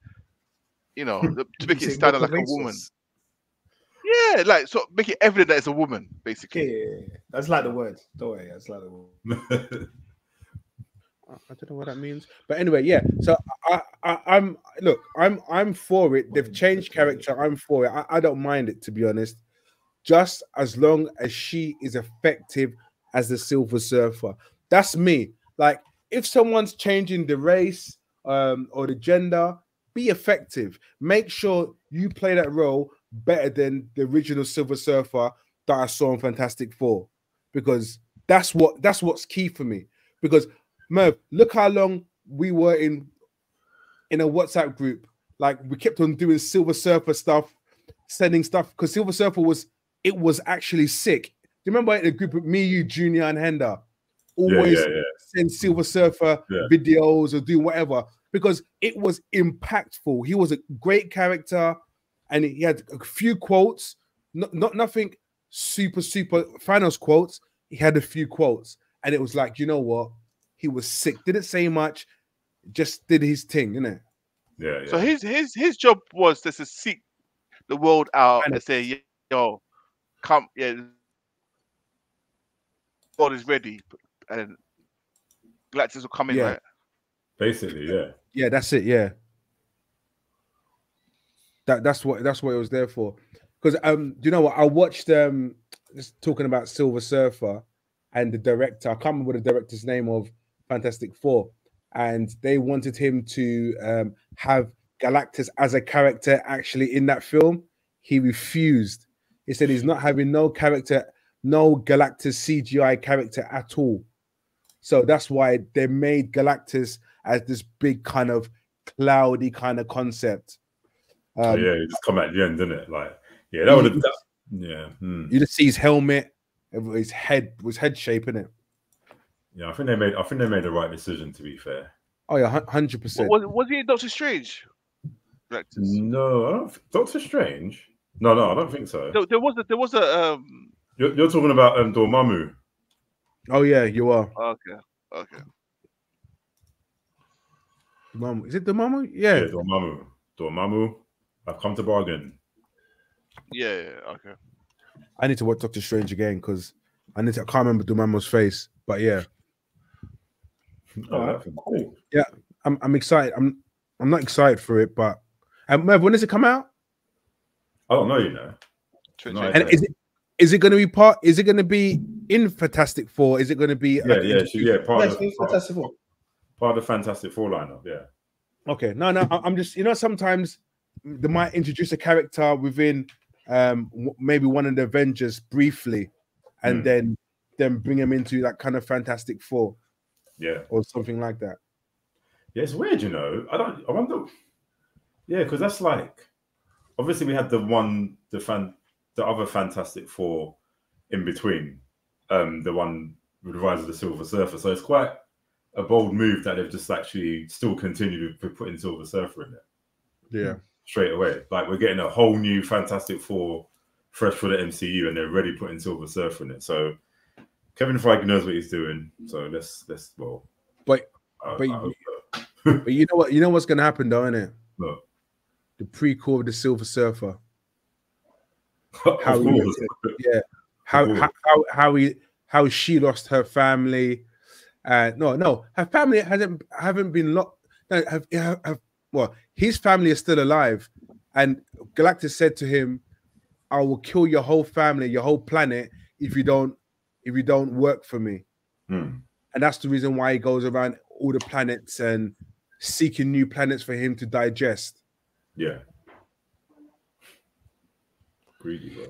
you know, to make it stand out like a woman. Convincing. Yeah, like so make it evident that it's a woman, basically. yeah, yeah. that's like the word. Don't worry, that's like the word. I I don't know what that means, but anyway, yeah. So I, I, I'm look, I'm, I'm for it. They've changed character. I'm for it. I, I don't mind it to be honest, just as long as she is effective as the Silver Surfer. That's me. Like if someone's changing the race um, or the gender, be effective. Make sure you play that role better than the original Silver Surfer that I saw in Fantastic Four, because that's what that's what's key for me. Because Merv, look how long we were in in a WhatsApp group. Like we kept on doing Silver Surfer stuff, sending stuff because Silver Surfer was it was actually sick. Do you remember the group of me, you, Junior, and Henda? yeah, Always yeah, yeah. send Silver Surfer Yeah. videos or do whatever because it was impactful. He was a great character and he had a few quotes, not, not nothing super, super Thanos quotes. He had a few quotes, and it was like, you know what? He was sick, didn't say much, just did his thing, innit? Yeah, yeah. So his his his job was just to seek the world out And- and say, "Yo, come, yeah, world is ready," and Galactus will come in, Yeah. right? Basically, yeah. Yeah, that's it. Yeah. That that's what that's what it was there for. Because um, do you know what? I watched um just talking about Silver Surfer and the director. I can't remember the director's name of Fantastic Four, and they wanted him to um have Galactus as a character actually in that film. He refused. He said he's not having no character, no Galactus CGI character at all. So that's why they made Galactus as this big kind of cloudy kind of concept. So, Um, yeah, it just come at the end, didn't it? Like, yeah, that would have. That, yeah, hmm. You just see his helmet, his head was head shaping it. yeah. I think they made. I think they made the right decision. To be fair. Oh yeah, hundred percent. Was was he Doctor Strange? Galactus. No, I don't. think- Doctor Strange. No, no, I don't think so. There, there was a there was a um. You're, you're talking about um, Dormammu. Oh yeah, you are. Okay, okay. Mama. Is it the mama? Yeah, Yeah. Dormammu. Dormammu. I've come to bargain. Yeah, yeah, okay. I need to watch Doctor Strange again because I need to. I can't remember Dormammu's face, but yeah, Oh, Alright, that's cool. I'm. I'm excited. I'm. I'm not excited for it, but um, Merv, when does it come out? I don't know, you know. No, And is it is it going to be part? Is it going to be in Fantastic Four? Is it going to be? Yeah, like, yeah, she, yeah. Part Yes, of, the, part, Fantastic Four. part of the Fantastic Four lineup. Yeah. Okay, no, no, I'm just you know sometimes they might introduce a character within um maybe one of the Avengers briefly, and Hmm. then then bring him into that kind of Fantastic Four Yeah. or something like that. Yeah, it's weird, you know. I don't. I wonder. Yeah, because that's like, obviously we had the one, the fan, the other Fantastic Four, in between, um, the one with the Rise of the Silver Surfer. So it's quite a bold move that they've just actually still continued with putting Silver Surfer in it Yeah, straight away. Like we're getting a whole new Fantastic Four, fresh for the MCU, and they're already putting Silver Surfer in it. So Kevin Feige knows what he's doing. So let's let's well. But- I- but I so. but you know what? You know what's going to happen, though, isn't it? Look. The prequel of the Silver Surfer. How he course. How how how how, he, how she lost her family. Uh, no, no, her family hasn't haven't been lost. No, have, have, have- well, his family is still alive, and Galactus said to him, "I will kill your whole family, your whole planet, if you don't if you don't work for me." Hmm. And that's the reason why he goes around all the planets and seeking new planets for him to digest. Yeah. Greedy, bro.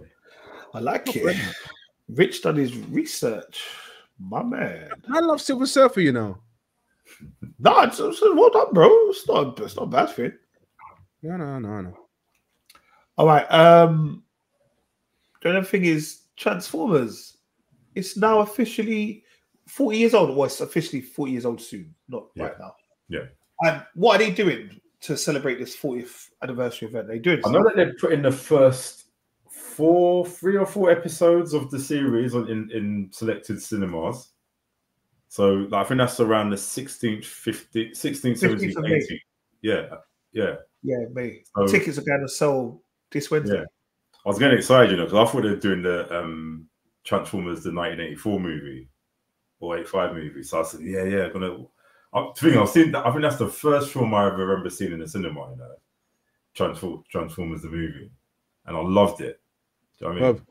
I like it. Rich done his research. My man. I love Silver Surfer, you know. No, it's, it's well done, bro. It's not, it's not a bad fit. No, no, no, no. All right. Um, the other thing is Transformers. It's now officially 40 years old. Well, it's officially 40 years old soon, not Yeah. right now. Yeah. And what are they doing to celebrate this 40th anniversary event? They doing I know that they're putting the first four, three or four episodes of the series on in, in selected cinemas. So like, I think that's around the 16th, 15th, 16th, 15th 17th, 18th. Yeah, yeah. Yeah, mate. So- Tickets are going to sell this Wednesday. Yeah. I was getting excited, you know, because I thought they were doing the um, Transformers, the 1984 movie or 85 movie. So I said, yeah, yeah, gonna. I think I've seen that. I think that's the first film I ever remember seeing in the cinema. You know, Transform, Transformers the movie, and I loved it. Do you know what I mean? Well,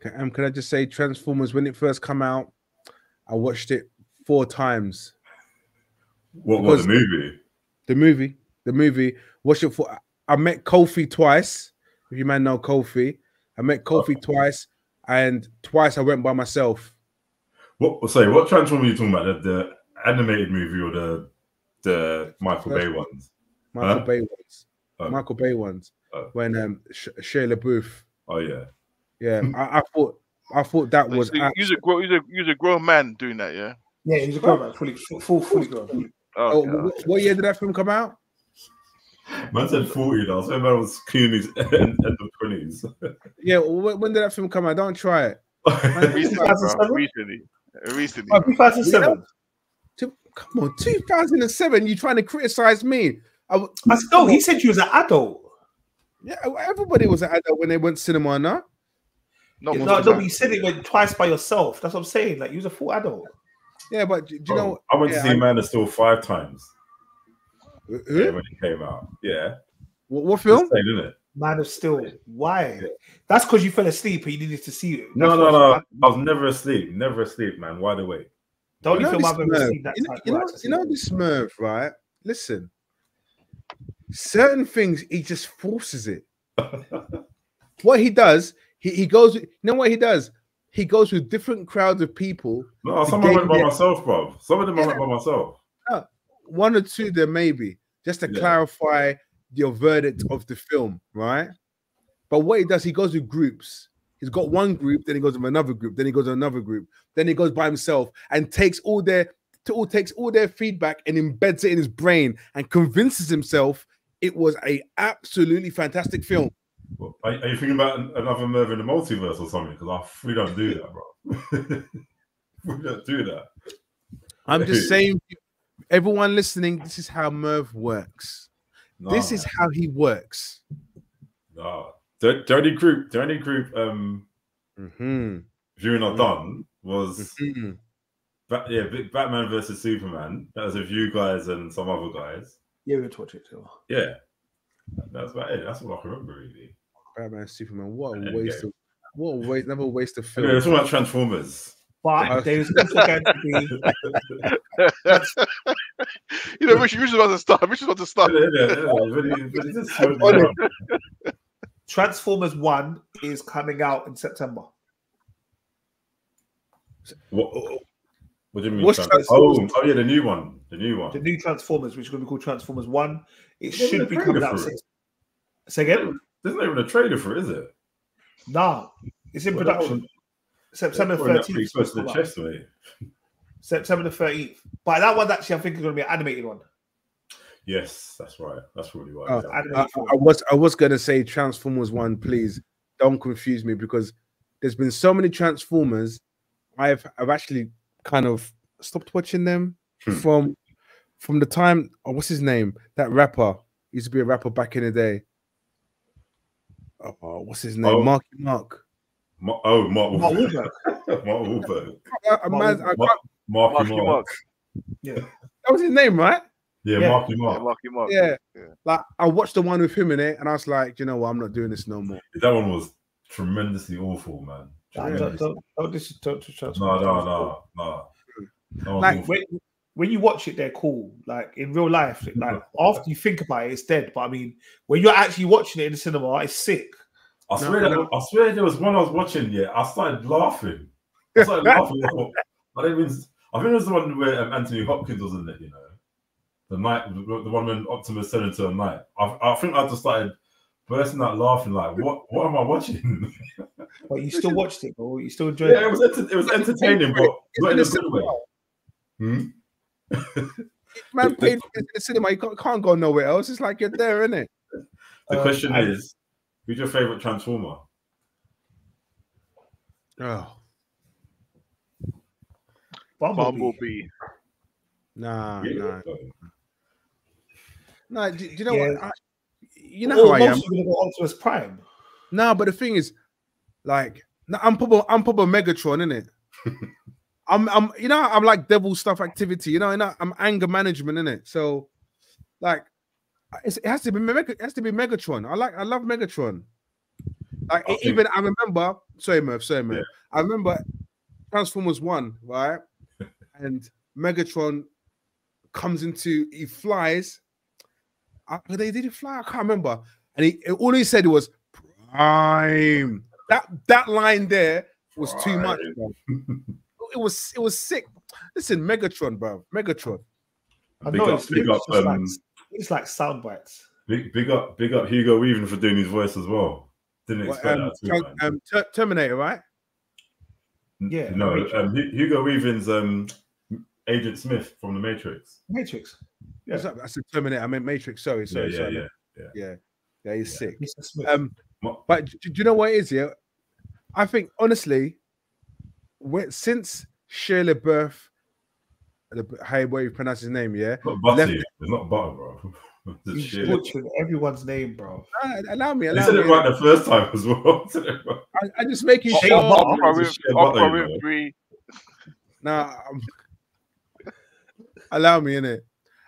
can, um, can I just say, Transformers when it first come out, I watched it four times. what was the movie? The movie, the movie. Watched it for. I met Kofi twice. If you man know Kofi, I met Kofi twice, and twice I went by myself. What? Sorry, what Transformer are you talking about? The, the animated movie or the the Michael First Bay ones? Michael Huh? Bay ones. Oh. Michael Bay ones. Oh. When um Sh- Shia LaBeouf. Oh yeah. Yeah, I, I thought I thought that was So you- abs- You're a, grown, you're, a, you're a grown man doing that, yeah? Yeah, he's a grown man, fully, full, full, fully grown. Oh, oh Okay, wh- what year did that film come out? Man said 40 though. So man was clean his end, end of 20s. Yeah, when did that film come out? Don't try it. Recently, bro. 2007? Recently. Recently. Oh, 2007. Two- Come on, 2007. You trying to criticize me? I w- I said, no, he said you was an adult. yeah, everybody was an adult when they went cinema, no? Not No, most no, of the but time. you said it went twice by yourself. That's what I'm saying. Like, you was a full adult. Yeah, but do, do you oh, know I went to see I- Man of Steel five times who? yeah, when it came out. Yeah. What, what Just film? saying, innit? Man of Steel. Why? That's because you fell asleep and you needed to see it. No, That's no, what- no. I was never asleep. Never asleep, man. Wide awake. The only You know film I've ever seen that you know, type you know, you know this Merv, right? Listen, certain things he just forces it. what he does, he, he goes. You know what he does? He goes with different crowds of people. No, some I went by yeah. myself, bro. Some of them I went by myself. One or two there, maybe, just to Yeah. clarify your verdict of the film, right? But what he does, he goes with groups. He's got one group, then he goes with another group, then he goes to another group, then he goes by himself and takes all their to all takes all their feedback and embeds it in his brain and convinces himself it was a absolutely fantastic film. Well, Are, are you thinking about another Merv in the multiverse or something? Because we don't do that, bro. we don't do that. I'm just saying, everyone listening, this is how Merv works. This is how he works. nah. The, the group, the only group um Mhm, viewing I've done was mhm. Ba- yeah, Batman versus Superman. That was a few guys and some other guys. Yeah, we'll watch it too. Yeah, that's about it. That's what I can remember really. Batman, Superman. What a waste of what a waste, never waste of film. Anyway, it's all about Transformers. But uh, there's also going to be you know, Rich, Rich was about to start. Rich was about to start. Transformers One is coming out in September. What, what do you mean? Trans- Transformers? oh, oh yeah, the new one. The new one. The new Transformers, which is going to be called Transformers One, it There's should be trailer coming out. for it. Six- Say again? There's not even a trailer for it, is it? Nah, it's in Well, production. one- September 13th. close to the to come out. chest, mate. September the 13th. But that one actually, I think, is going to be an animated one. Yes, that's right. That's probably why. Oh, yeah. I, I- I was I was gonna say Transformers one, please don't confuse me because there's been so many Transformers. I've I've actually kind of stopped watching them Hmm. from from the time. Oh, what's his name? That rapper used to be a rapper back in the day. Oh, what's his name? Oh. Marky Mark. Ma- oh, Mark Mark Wahlberg. Wahlberg. Mark Wahlberg. I, I, man, I Mark- can't- Marky Marky Mark. Mark. Yeah. that was his name, right? Yeah, Yeah. Marky Yeah, Mark. Marky Mark. Yeah. Yeah. Like I watched the one with him in it, and I was like, you know what? I'm not doing this no more. That one was tremendously awful, man. Nah, don't, Tremendous. don't, don't, this is don't, don't, don't, No, no, no, no. That one's Like. When, when you watch it, they're cool. Like in real life, like after you think about it, it's dead. But I mean, when you're actually watching it in the cinema, it's sick. I swear, No. that, I swear there was one I was watching. Yeah, I started laughing. I started laughing. I didn't even. I think it was the one where um, Anthony Hopkins was in it. You know, the night, the, the one when Optimus turned into a knight. I, I think I just started bursting out laughing. Like, what? What am I watching? But you still watched it, bro. You still enjoyed yeah, it it. was. Enter- it was entertaining, but not in a good way. cinema. Hmm? Man paid for this in the cinema. You can't, can't go nowhere else. It's like you're there, isn't it? The Um, question I- is, who's your favorite Transformer? Oh Bumblebee. Bumblebee. nah, Yeah. nah, nah. Do, do you know Yeah. what? I, you know how I am. Gonna go Optimus Prime. No, but the thing is, like, no, I'm probably I'm probably Megatron, innit? I'm I'm you know I'm like devil stuff activity, you know, and I- I'm anger management, in it. So, like, it's, it has to be it has to be Megatron. I like I love Megatron. Like I even I remember, sorry, Murph, sorry, Murph. Yeah. I remember Transformers One, right? and Megatron comes into he flies. Uh, they did he fly? I can't remember. And he all he said was prime. That that line there was too much. bro. It was it was sick. Listen, Megatron, bro. Megatron. I Big know up, it's, big it's up, just like um, it's like sound bites. big, big up, big up Hugo Weaving for doing his voice as well. Didn't What, expect um, that. Too, um, Ter- Terminator, right? yeah, no, um, Hu- Hugo Weaving's um, Agent Smith from the Matrix. Matrix. Yeah. What's up? I said Terminator. I meant Matrix. Sorry, Yeah, sorry, yeah, sorry. yeah. yeah, yeah. He's sick. Um, But do, do you know what it is? Yeah, I think honestly, when, since Shia LaBeouf, the how what you pronounce his name, yeah, Not Butty. Left- It's not butter, bro. It's you butchered everyone's name, bro. Allow me, He allow said me. it right the first time as well. Said. I, I just making sure. Butter. Oprah, It's a Win- shit butler, Oprah you know. Winfrey. Nah, um, allow me in it.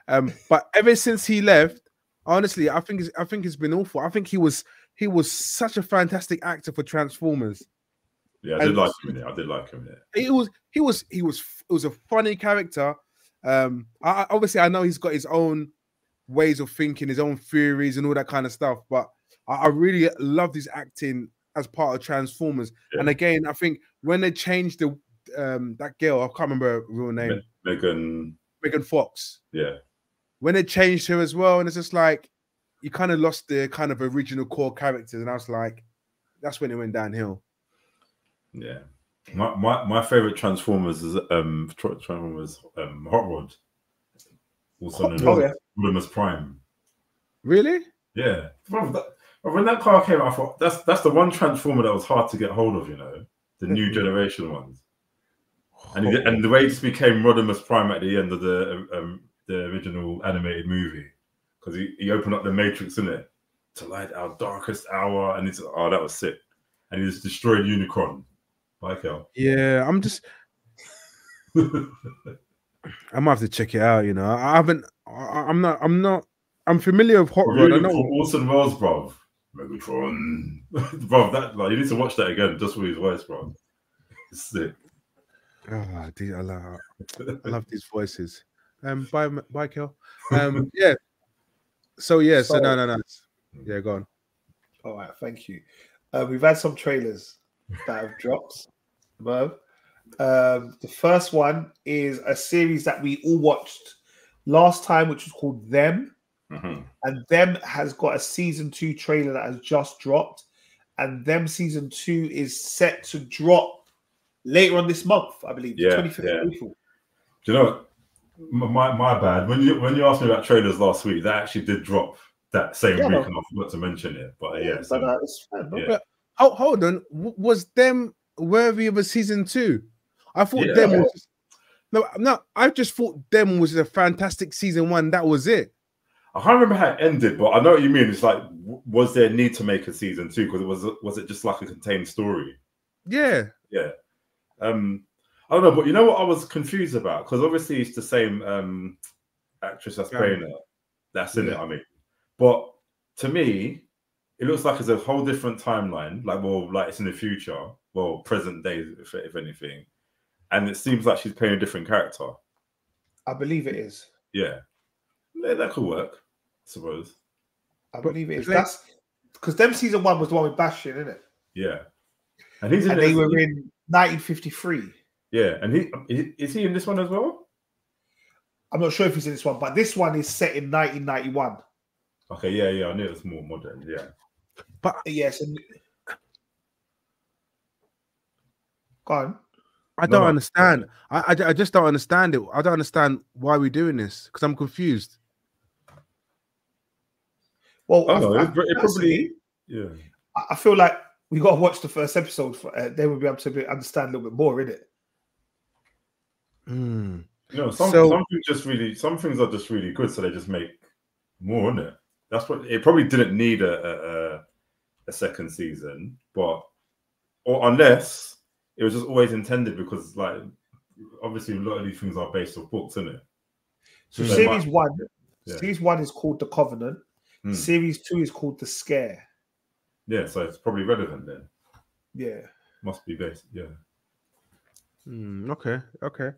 Um, but ever since he left, honestly, I think it's, I think it's been awful. I think he was he was such a fantastic actor for Transformers. Yeah, I did And- like him in it. I did like him in it. He was he was he was it was a funny character. Um, I, I- obviously I know he's got his own ways of thinking, his own theories, and all that kind of stuff. But I, I really loved his acting as part of Transformers. Yeah. And again, I think when they changed the um that girl, I can't remember her real name, Megan, Megan Fox. yeah, when they changed her as well, and it's just like you kind of lost the kind of original core characters, and I was like, that's when it went downhill. Yeah. My my, my favorite Transformers is um Transformers um Hot Rod, also known Oh, as yeah. Optimus Prime. Really? Yeah, Bro, that, when that car came out, I thought that's that's the one Transformer that was hard to get hold of. You know, the new generation ones. And, he, and the way it just became Rodimus Prime at the end of the um, the original animated movie, because he, he opened up the Matrix in it to light our darkest hour, and it's oh that was sick, and he just destroyed Unicron. Michael, Yeah, I'm just. I might have to check it out. You know, I haven't. I, I'm not. I'm not. I'm familiar with Hot Rod. I from know. Orson Welles, bro. Megatron, bro. That like you need to watch that again just for his voice, bro. It's sick. Oh, dude, I love, I love these voices. Um, bye, M- bye, Kel. Um, yeah. So yeah. So no, no, no. Yeah, go on. All right, thank you. Uh, we've had some trailers that have dropped. Merv. Um, the first one is a series that we all watched last time, which was called Them. Mhm. and them has got a season two trailer that has just dropped and them season two is set to drop later on this month i believe Yeah, 25th yeah. of April. Do you know what? My my bad. When you when you asked me about trailers last week, that actually did drop that same Yeah, week, no. and I forgot to mention it. But yeah, but so, uh, it's fine, no? yeah. Oh, hold on. W- was them worthy of a season two? I thought Yeah. them was no, no. I just thought them was a fantastic season one. That was it. I can't remember how it ended, but I know what you mean. It's like, was there a need to make a season two? Because it was was it just like a contained story? Yeah. Yeah. Um, I don't know, but you know what I was confused about? Because obviously it's the same um actress that's Yeah. playing her. That's in it. I mean, but to me, it looks like it's a whole different timeline. Like, well, like it's in the future, well, present day, if, if anything. And it seems like she's playing a different character. i believe it is Yeah, yeah that could work, I suppose. i believe it is play- that's because them season one was the one with Bastion, isn't it? Yeah, and he's in. And they were in 1953. Yeah, and he is- is he in this one as well? I'm not sure if he's in this one, but this one is set in 1991. Okay, yeah, yeah. I knew it was more modern. Yeah, but Yes, and go on. I don't no. understand. I, I I just don't understand it. I don't understand why we're doing this because I'm confused. Well, I know I- it, it probably. Yeah, I I feel like we got to watch the first episode for uh, then we'll be able to be- understand a little bit more in it. Hmm. you know, some So- some things just really, some things are just really good, so they just make more in it. That's what it probably didn't need a a, a, a second season, but or unless it was just always intended because like obviously a lot of these things are based off books, isn't it? So So series much- one, Yeah. series one is called the Covenant. Hmm. Series two is called the Scare. Yeah, so it's probably relevant then. Yeah. Must be based. Yeah. Hmm, okay, okay.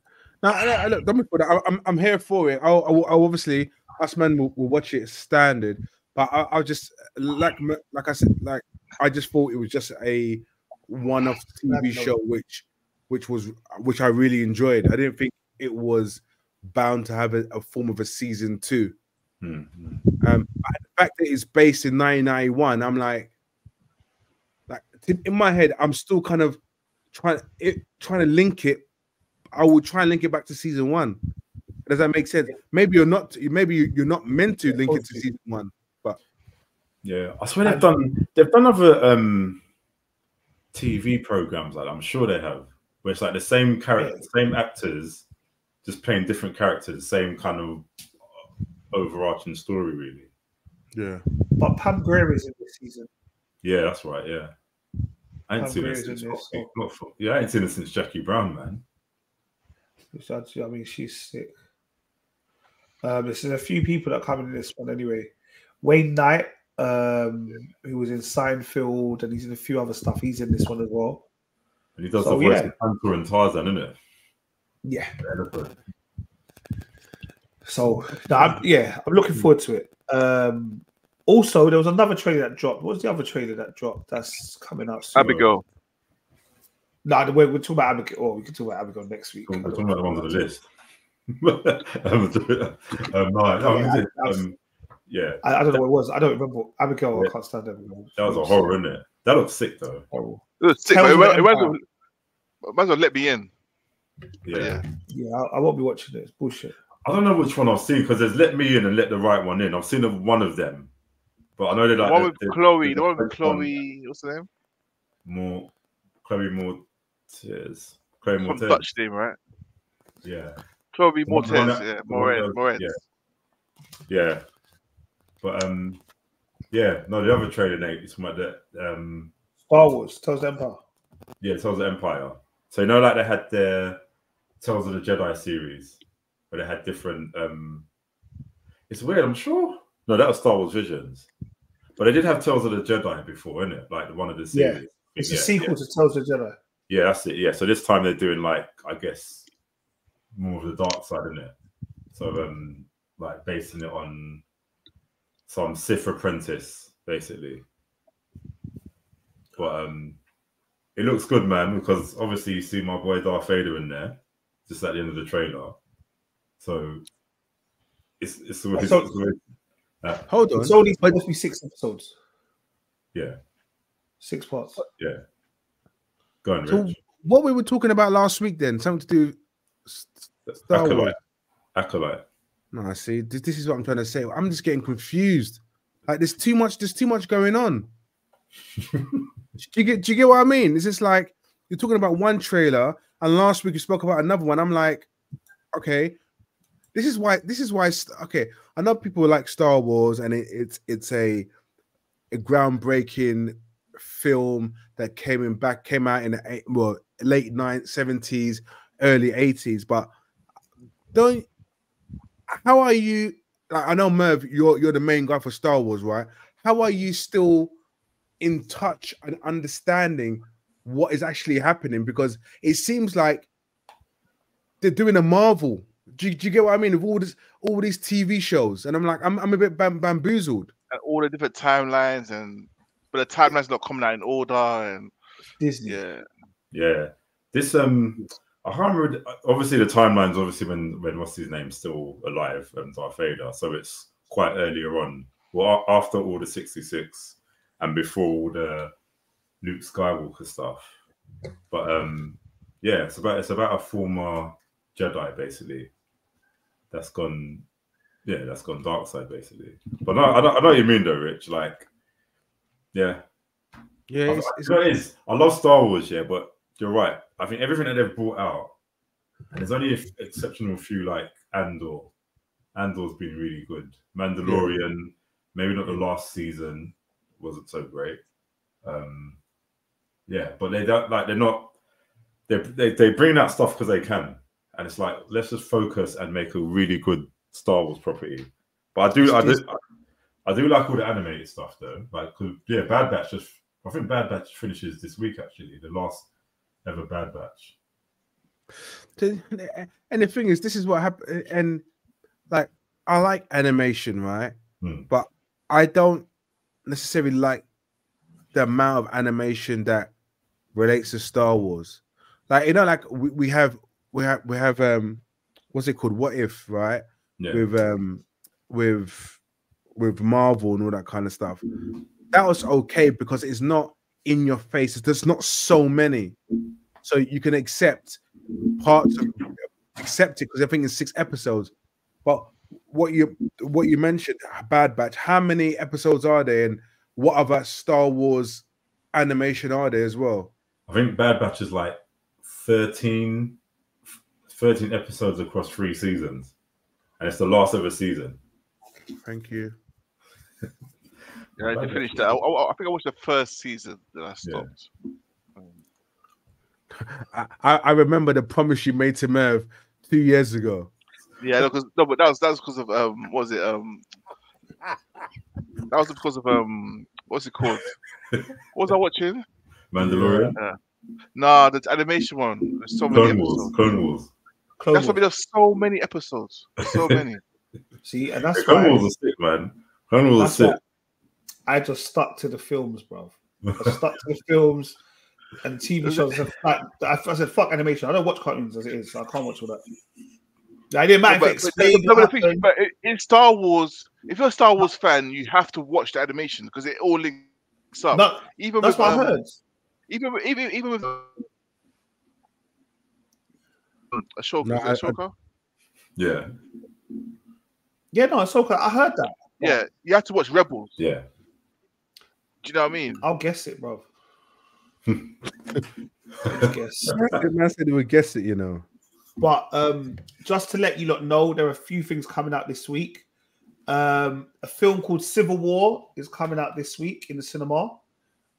Now, I, I, look, don't be for that. I, I'm, I'm here for it. I'll, I'll, I'll obviously us men will, will watch it standard, but I, I'll just like, like I said, like I just thought it was just a one-off TV show, which, which was, which I really enjoyed. I didn't think it was bound to have a, a form of a season two. Hmm, hmm. Um, the fact that it's based in 1991, I'm like, like in- my head, I'm still kind of trying it, trying to link it. I will try and link it back to season one. Does that make sense? Maybe you're not. Maybe you- you're not meant to link it to season one. But yeah, I swear they've done they've done other um TV programs like that. I'm sure they have, where it's like the same character, same actors, just playing different characters, same kind of overarching story, really. Yeah. But Pam Grier is in this season. Yeah, that's right. Yeah, I ain't Pam seen it in since. this, not- not for- yeah, I ain't seen it since Jackie Brown, man. Which actually, I mean, she's sick. Um, there's a few people that come in this one anyway. Wayne Knight, um, who was in Seinfeld, and he's in a few other stuff. He's in this one as well. And he does So, the voice yeah. of Panther and Tarzan, isn't it? Yeah. So, no, I'm, yeah, I'm looking forward to it. Um, also, there was another trailer that dropped. What's the other trailer that dropped? That's coming out soon. Abigail. No, we're, we're talking about Abigail. Oh, we can talk about Abigail next week. We're talking about the ones on the list. um, um, no, no, Yeah, is it? I- um, yeah, I, I don't know what it was. I don't remember. Abigail, Yeah. I can't stand Abigail. that was a horror, isn't it? That looks sick though. Horrible. It was sick, Tales but it the might, it might, as Empire. might as well let me in. Yeah. Yeah. Yeah, I, I won't be watching it. It's bullshit. I don't know which one I've seen because there's let me in and let the right one in. I've seen of one of them, but I know they're The like one the- with the- Chloe, the one with Chloe, what's her name? more Chloe Moretz. Chloe Some Moretz. Dutch name, right? Yeah, Chloe The Moretz, yeah, the one Moretz. yeah, yeah. But um, yeah, no, the other trailer Nate is about that um, Star Wars, Tales of the Empire. yeah, Tales of the Empire. So you know, like they had their Tales of the Jedi series, where they had different. um It's weird. I'm sure. No, that was Star Wars Visions, but they did have Tales of the Jedi before, isn't it? Like one of the series. Yeah. It's Yeah, a sequel yeah. to Tales of the Jedi. Yeah, that's it. Yeah, so this time they're doing like I guess more of the dark side, isn't it? So um, like basing it on some Sith apprentice, basically. But um, it looks good, man, because obviously you see my boy Darth Vader in there, just at the end of the trailer. So it's it's always, So- it's always Hold on. It's only supposed to be six episodes, yeah, six parts. yeah. Go on, So Rich. what we were talking about last week, then something to do. s- Star Wars. Acolyte. No, see, this, this is what I'm trying to say. I'm just getting confused. Like, there's too much. There's too much going on. do you get? Do you get what I mean? It's just like you're talking about one trailer, and last week you spoke about another one. I'm like, okay, this is why. This is why. Okay, I know people like Star Wars, and it, it's it's a a groundbreaking film that came in back came out in the eight, well late nine seventies, early eighties, but don't how are you like i know merv you're you're the main guy for star wars right? How are you still in touch and understanding what is actually happening? Because it seems like they're doing a marvel. Do you, do you get what i mean? Of all this all these tv shows. And i'm like i'm, I'm a bit bam- bamboozled. And all the different timelines and but the timelines not coming out in order and Disney. yeah. Yeah, this um, I can't remember. Obviously, the timeline's obviously when when what's his name still alive, um, Darth Vader. So it's quite earlier on. Well, after all the sixty six and before all the Luke Skywalker stuff. But um, yeah, it's about it's about a former Jedi basically that's gone. Yeah, that's gone dark side basically. But no, I know, I know what you mean though, Rich. Like, yeah, yeah it's, I- it's, it is? I love Star Wars, yeah, but you're right. I think everything that they've brought out, and there's only an exceptional few like Andor. Andor's been really good. Mandalorian, Maybe not the last season wasn't so great. Um, yeah, but they don't like they're not. They they they bring out stuff because they can, and it's like let's just focus and make a really good Star Wars property. But I do I do I do like all the animated stuff though. Like yeah, Bad Batch just I think Bad Batch finishes this week actually, the last ever Bad Batch. And the thing is, this is what happened. And like, I like animation, right? Hmm. But I don't necessarily like the amount of animation that relates to Star Wars. Like, you know, like we, we have, we have, we have, um, what's it called? What if, right? Yeah. With, um, with, with Marvel and all that kind of stuff. That was okay because it's not in your face. There's not so many, so you can accept parts of accept it because I think it's six episodes. But what you what you mentioned, Bad Batch, how many episodes are there, and what other Star Wars animation are there as well? I think Bad Batch is like 13, 13 episodes across three seasons, and it's the last ever season. Thank you. Yeah, I Bad did finish that. I, I, I think I watched the first season, that I Yeah. stopped. I, I I remember the promise you made to Merv two years ago. Yeah, no, 'cause- no, but that was that was because of um, what was it um, that was because of um, what's it called? What was I watching? Mandalorian, Nah, the animation one. There's so many Clone Wars, episodes. Clone Wars. Clone That's what I There's so many episodes. So many. See, and that's Clone why Wars are sick, man. Clone Wars are that's sick. why I just stuck to the films, bro. I stuck to the films and TV shows. Like, I, I said, fuck animation. I don't watch cartoons as it is, so I can't watch all that. I didn't matter but, if but, it but thing- but in- in Star Wars, if you're a Star Wars fan, you have to watch the animation because it all links up. No, even that's with, what I um, heard. Even even even with Ahsoka, No, is it I- I- Yeah, Yeah, no, it's okay. I heard that. yeah, you have to watch Rebels. yeah. Do you know what I mean? I'll guess it, bro. I guess. The man said he would guess it, you know. But um, just to let you lot know, there are a few things coming out this week. Um, a film called Civil War is coming out this week in the cinema,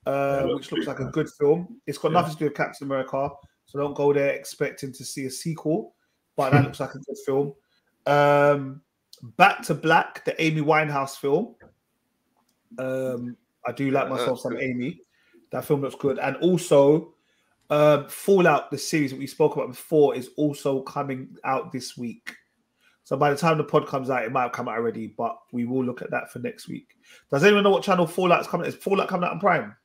uh, looks which looks like a good film. It's got Yeah. nothing to do with Captain America, so don't go there expecting to see a sequel. But that looks like a good film. Um, Back to Black, the Amy Winehouse film. Um, I do like myself some. Amy. That film looks good, and also um, Fallout, the series that we spoke about before, is also coming out this week. So by the time the pod comes out, it might have come out already, but we will look at that for next week. Does anyone know what channel Fallout's coming? Is Fallout coming out on Prime?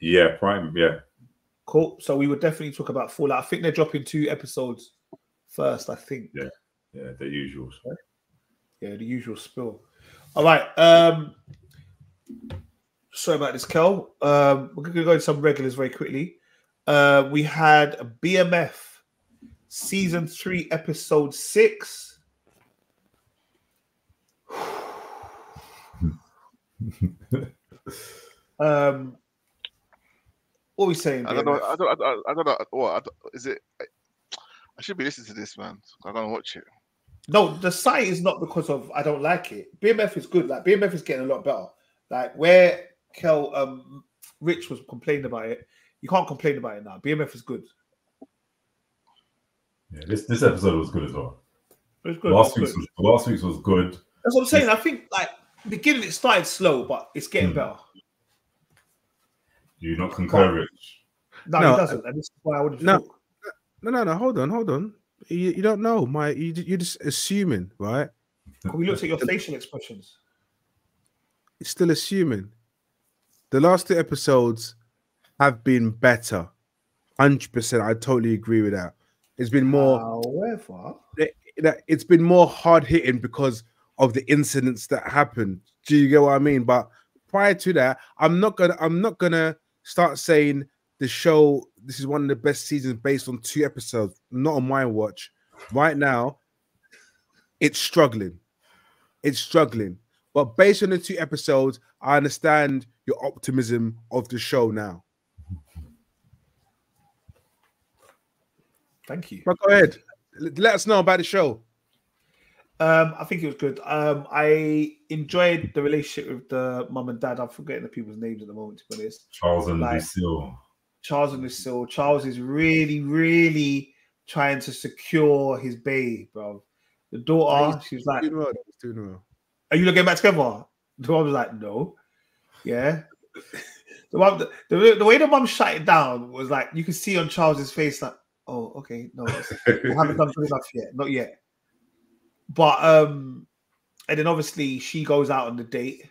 Yeah, Prime. Yeah, Cool. So we would definitely talk about Fallout. I think they're dropping two episodes first. I think. yeah, the usuals. Yeah, the usual spill. All right. Um, sorry about this, Kel. Um, we're gonna go into some regulars very quickly. Uh, we had a BMF season three, episode six. um, what are we saying? I don't know. I don't. I don't, I don't know. What I don't- is it? I should be listening to this, man. I'm gonna watch it. No, the site is not because of I don't like it. BMF is good. Like BMF is getting a lot better. Like where Kel um Rich was complaining about it, you can't complain about it now. BMF is good. Yeah, this this episode was good as well. It's good. last it's week's good. was last week's was good. That's what I'm saying. I think like beginning it started slow, but it's getting Hmm. better. Do you not concur, Rich? No, No, it doesn't, and this is why I would no. talk. No, no, no. Hold on, hold on. You, you don't know. My, you, you're just assuming, right? We looked at your facial expressions? It's still assuming. The last two episodes have been better. Hundred percent. I totally agree with that. It's been more. However, that it's been more hard hitting because of the incidents that happened. Do you get what I mean? But prior to that, I'm not gonna I'm not gonna start saying the show this is one of the best seasons based on two episodes. Not on my watch. Right now, it's struggling. It's struggling. But based on the two episodes, I understand your optimism of the show now. thank you. But go ahead. Let us know about the show. Um, I think it was good. Um, I enjoyed the relationship with the mum and dad. I'm forgetting the people's names at the moment, to be honest. Charles and Like- Lucille. Charles and Lucille. Charles is really, really trying to secure his bae, bro. The daughter, He's she was like, Doing well, doing well. Are you looking back together? The mom was like, No. Yeah. The, mom, the, the, the way the mom shut it down was like you could see on Charles's face, like, oh, okay, no, we haven't done good enough yet, not yet. But um, and then obviously she goes out on the date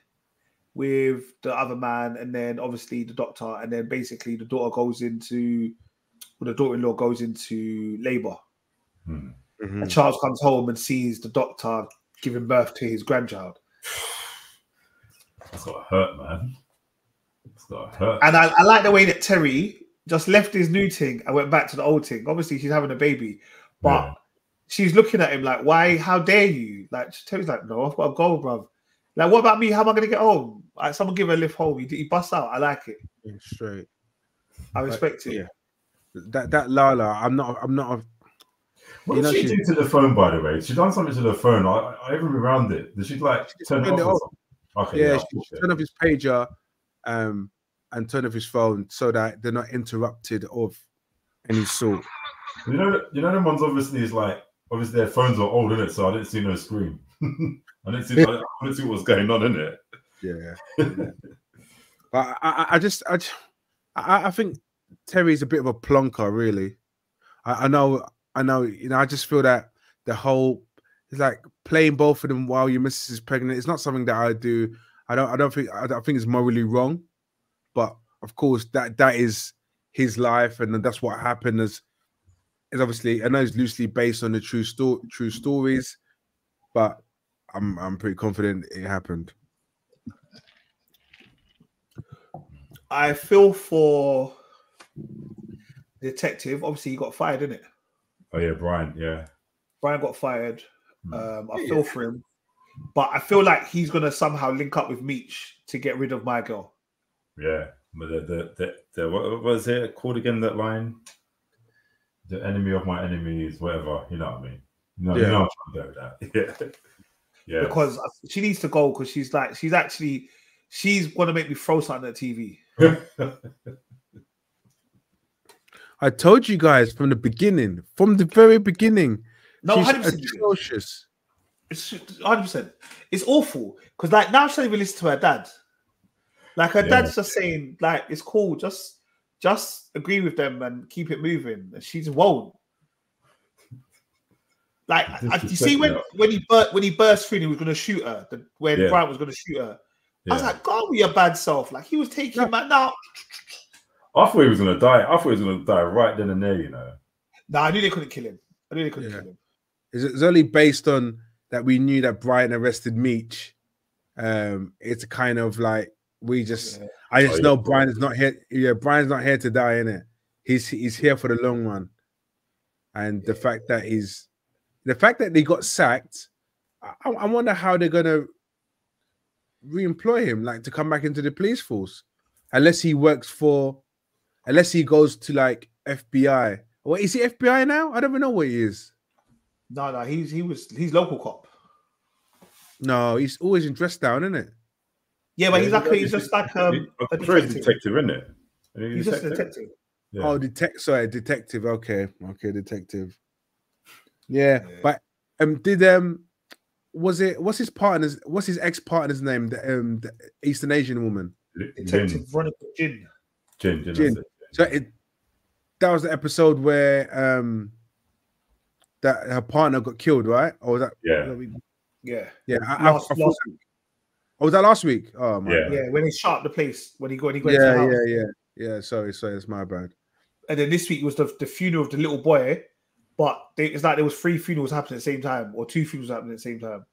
with the other man, and then obviously the doctor, and then basically the daughter goes into, well, the daughter-in-law goes into labor, Hmm. Mhm. and Charles comes home and sees the doctor giving birth to his grandchild. That's gotta hurt, man. It's gotta hurt. And I, I like the way that Terry just left his new thing and went back to the old thing. Obviously, she's having a baby, but Yeah. she's looking at him like, "Why? How dare you?" Like Terry's like, "No, I've got a goal, bruv. Like, what about me? How am I going to get home? Like, someone give her a lift home. He, he busts out. I like it. Yeah, straight. I respect it. yeah. That that Lala, I'm not. I'm not. A, What You did know, she she- do to the phone, by the way? She done something to the phone. I, I even around it. Did she like She turn it turned off? It or off. something? Okay, yeah, yeah, she, she turn off his pager, um, and turn off his phone so that they're not interrupted of any sort. You know, you know, them ones obviously is like obviously their phones are old, in it, so I didn't see no screen. I didn't see. I didn't see what was going on in it. Yeah. but I, I, I just, I, just- I, I think Terry's a bit of a plonker, really. I, I know, I know. You know, I just feel that the whole it's like playing both of them while your missus is pregnant. It's not something that I do. I don't. I don't think. I, don't think it's morally wrong. But of course, that that is his life, and that's what happened. As is obviously, I know it's loosely based on the true story, true stories, but I'm I'm pretty confident it happened. I feel for the detective. Obviously, he got fired, didn't it? Oh yeah, Brian. Yeah, Brian got fired. Hmm. Um, I feel for him, but I feel like he's gonna somehow link up with Meech to get rid of my girl. yeah. But the the the, the what, what was it called again? That line. The enemy of my enemy is whatever. You know what I mean? You know, you know what I'm trying to with that. Yeah. Yeah. because she needs to go because she's like she's actually she's gonna make me throw something at TV. I told you guys from the beginning, from the very beginning. No, she's hundred percent. atrocious. It's hundred percent. It's awful because like now she doesn't even listen to her dad. Like her Yeah. dad's just saying like it's cool, just just agree with them and keep it moving. And she just won't. Like I, you see when Disrespect when he bur- when he burst through and he was gonna shoot her, the, when Yeah. Brian was gonna shoot her. I was like, God, with your bad self. Like he was taking him out now. I thought he was gonna die. I thought he was gonna die right then and there. You know. No, I knew they couldn't kill him. I knew they couldn't Yeah. kill him. It's, it's only based on that we knew that Brian arrested Meech. Um, it's a kind of like we just Yeah. I just Oh, yeah. know Brian is not here. Yeah, Brian's not here to die in it. He's he's here for the long run. And the fact that he's the fact that they got sacked, I, I wonder how they're gonna re-employ him, like to come back into the police force, unless he works for, unless he goes to like FBI. What is he FBI now? I don't even know what he is. No, no, he's he was he's local cop. No, he's always in dress down, isn't it? Yeah, but he's like he's- he's just like um a I'm sure he's detective. detective, isn't it? He's just a detective. Yeah. Oh, detect. Sorry, detective. Okay, okay, detective. Yeah, Yeah. but um, did um, was it? What's his partner's? What's his ex partner's name? The um, the Eastern Asian woman. Detective Jin, Veronica Jin. Jin, Jin, Jin. So it that was the episode where um, that her partner got killed, right? Or was that? Yeah, Yeah. Yeah, I, I, Last, I thought, last week. oh, was that last week? Oh my. Yeah. Yeah, when he shot the place, when he got when he got into Yeah, the house. yeah, yeah, yeah. Sorry, sorry, it's my bad. And then this week was the, the funeral of the little boy, but they, it's like there was three funerals happening at the same time, or two funerals happening at the same time.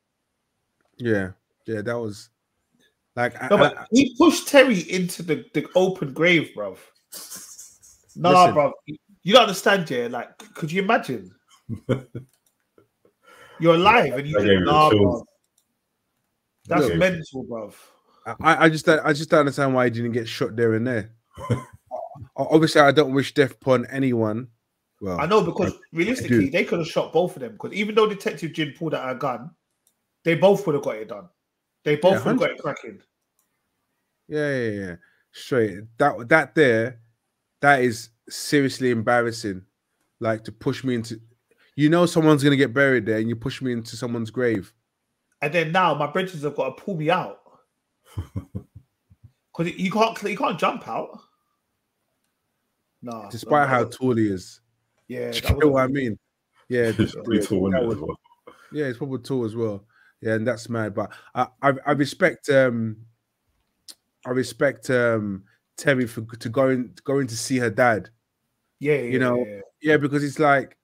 Yeah, yeah, that was like I- No, but I- he pushed Terry into the, the open grave, bro. Nah, Listen. bro. You don't understand, yeah. Like, could you imagine? You're alive and you That just, gave nah, chills. bro. That's Look. mental, bro. I, I just don't, I just don't understand why he didn't get shot there and there. Obviously, I don't wish death upon anyone. Well, I know because realistically, do. they could have shot both of them. Because even though Detective Jin pulled out a gun, they both would have got it done. They both Yeah, would have got it cracking. Yeah, yeah, yeah. Straight. That that there, that is seriously embarrassing. Like to push me into you know someone's gonna get buried there and you push me into someone's grave. And then now my bridges have got to pull me out because you can't you can't jump out. No, Despite how tall he is. yeah, Do you know what I mean? Yeah, It's pretty tall, that isn't it, was- as well? yeah, it's probably tall as well. Yeah, and that's mad. But I, I, I respect, um, I respect um Terry for to going going to see her dad. yeah, yeah, you know, yeah, yeah. Yeah, because it's like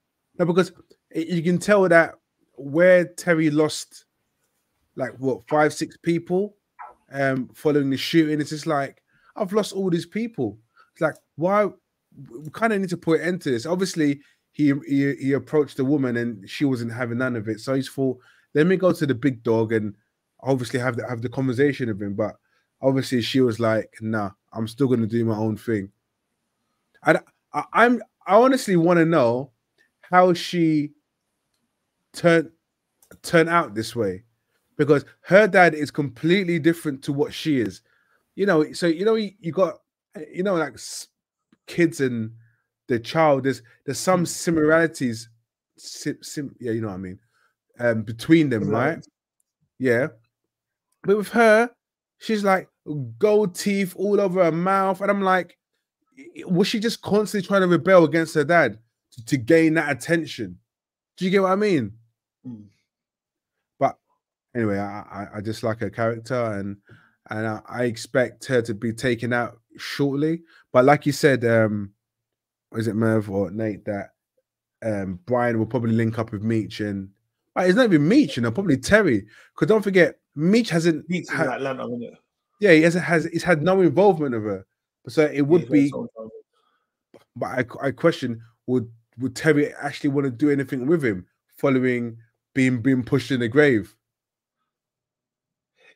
no, because you can tell that where Terry lost like what five, six people um following the shooting, it's just like I've lost all these people. It's like why we kind of need to put an end to this. Obviously, he, he he approached the woman and she wasn't having none of it. So he's thought, let me go to the big dog and obviously have the have the conversation with him. But obviously she was like, nah, I'm still gonna do my own thing. I, I I'm I honestly want to know how she turned turn out this way because her dad is completely different to what she is. You know, so you know you, you got you know like kids and the child. There's there's some similarities. Sim, sim, yeah, you know what I mean. Um, between them, right? Yeah, but with her, she's like gold teeth all over her mouth, and I'm like, was she just constantly trying to rebel against her dad to, to gain that attention? Do you get what I mean? Mm. But anyway, I, I I just like her character, and and I, I expect her to be taken out shortly. But like you said, um, is it Merv or Nate that um Brian will probably link up with Meech and Right, it's not even Meech, you know, probably Terry. Because don't forget, Meech hasn't in had, Atlanta, yeah, he hasn't has he's had no involvement of her. So it would He's be, but I, I question would would Terry actually want to do anything with him following being being pushed in the grave?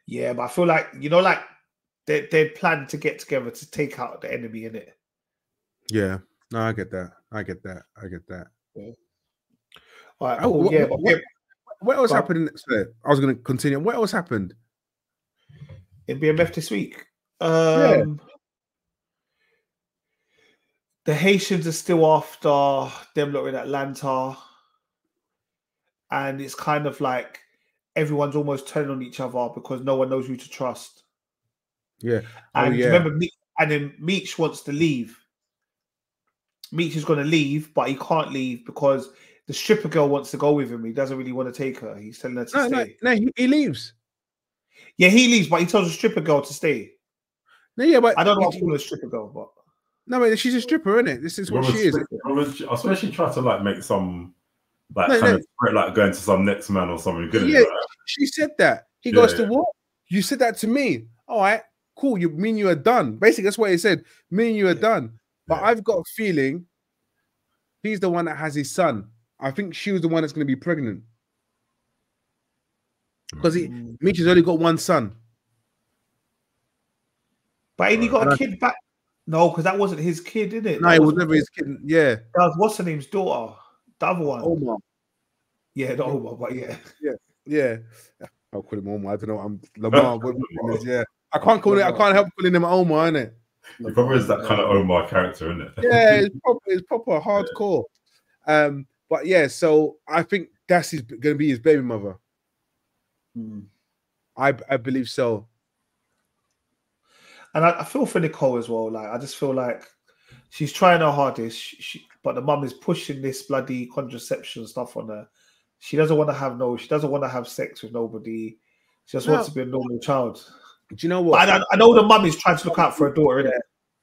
Yeah, but I feel like you know, like they they plan to get together to take out the enemy in it. Yeah, no, I get that. I get that. I get that. All right, Oh, cool. what- yeah, what- but what- What else on. happened? Sorry, I was going to continue. What else happened? in BMF this week. Um, The Haitians are still after them lot in Atlanta. And it's kind of like everyone's almost turning on each other because no one knows who to trust. Yeah. Oh, And yeah. remember, Me- and then Meech wants to leave. Meech is going to leave, but he can't leave because the stripper girl wants to go with him. He doesn't really want to take her. He's telling her to No, stay. no, no. He, he leaves. Yeah, he leaves, but he tells the stripper girl to stay. No, yeah, but I don't know what to call a stripper girl, but No, but she's a stripper, isn't it? This is what she is. Smith- I swear she tried to like make some like No, kind no. of threat, like going to some next man or something. Good Yeah. yeah. She said that. He Yeah, goes to yeah. what? You said that to me. All right, cool. You mean you are done. Basically, that's what he said. Me and you are done. But Yeah. I've got a feeling he's the one that has his son. I think she was the one that's going to be pregnant because he Mm. Mitch has only got one son. but ain't he got And a I- kid back? No, because that wasn't his kid, did it? No, it was never his kid. Yeah, That was what's her name's daughter? The other one. Omar. Yeah, the Omar, but yeah. Yeah, yeah. I'll call him Omar. I don't know. I'm Lamar. what is, yeah, I can't call it. I can't help calling him Omar, innit? He probably is that kind of Omar character, isn't it? yeah, it's proper, it's proper hardcore. Um, but yeah, so I think that's his going to be his baby mother. I I believe so. And I, I feel for Nicole as well. Like I just feel like she's trying her hardest, she, she, but the mum is pushing this bloody contraception stuff on her. She doesn't want to have no. She doesn't want to have sex with nobody. She just wants to be a normal child. Do you know what? I, I know the mum is trying to look out for her daughter, innit?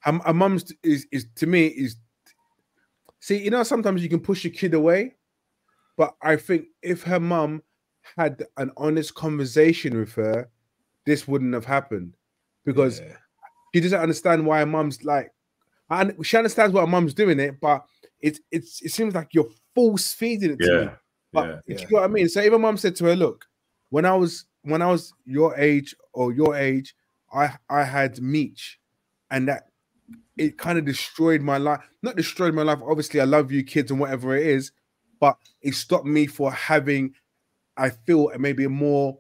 A, a mum's is is to me is see. You know, sometimes you can push your kid away, but I think if her mum had an honest conversation with her, this wouldn't have happened because Yeah. She doesn't understand why her mum's like. And she understands what her mum's doing it, but it's it's it seems like you're force feeding it to me. But yeah. Yeah. you know what I mean? So a mum said to her, "Look, when I was when I was your age or your age, I I had Meech, and that it kind of destroyed my life. Not destroyed my life. Obviously, I love you, kids, and whatever it is, but it stopped me for having. I feel maybe a more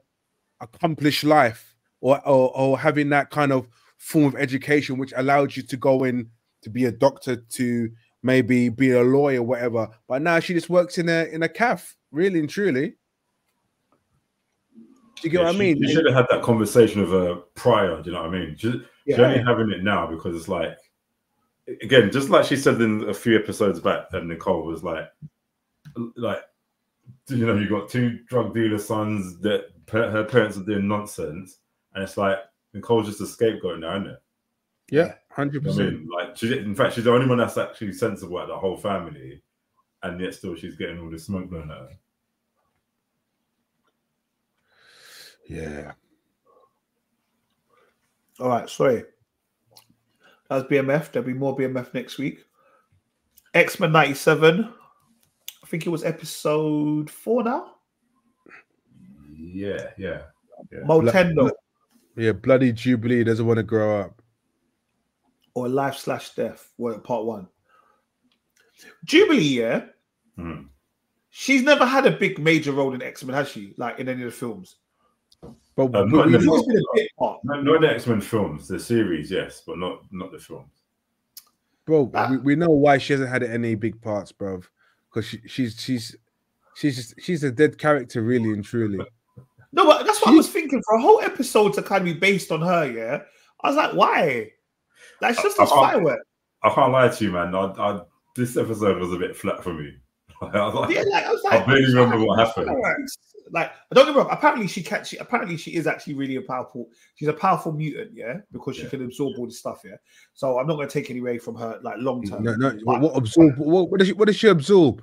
accomplished life or, or or having that kind of form of education which allowed you to go in to be a doctor to maybe be a lawyer whatever but now she just works in a in a calf really and truly do you get Yeah, what i mean You should have had that conversation with her prior. Do you know what I mean? She's, she's only having it now because it's like, again, just like she said in a few episodes back, and Nicole was like, like, you know, you got two drug dealer sons that her parents are doing nonsense, and it's like Nicole's just a scapegoat now, isn't it? yeah 100% I mean, like, she, in fact, she's the only one that's actually sensible at the whole family, and yet still she's getting all this smoke blown at her. yeah All right, sorry. That's BMF. There'll be more BMF next week. X Men 97. I think it was episode four now. Yeah, yeah. Motendo yeah bloody jubilee doesn't want to grow up or Life Slash Death, well, part one. Jubilee, yeah. Mhm. She's never had a big major role in X Men, has she? Like in any of the films. but Um, not in the- always been a bit part. No, not the X Men films, the series, yes, but not not the films. bro Ah. we, we know why she hasn't had any big parts bro because she, she's she's she's just, she's a dead character really and truly No, but that's what I was thinking for a whole episode to kind of be based on her. Yeah, I was like, why? Like, it's just I- this I- firework. I can't lie to you, man. I, I, this episode was a bit flat for me. I was like, Yeah, like I was like, I barely remember what happened. fireworks. Like, I don't get me wrong. Apparently, she can. She apparently she is actually really a powerful. She's a powerful mutant, yeah, because she Yeah. can absorb all this stuff, yeah. So I'm not going to take any away from her, like long term. no, no, But- what, what absorb what, what does she what does she absorb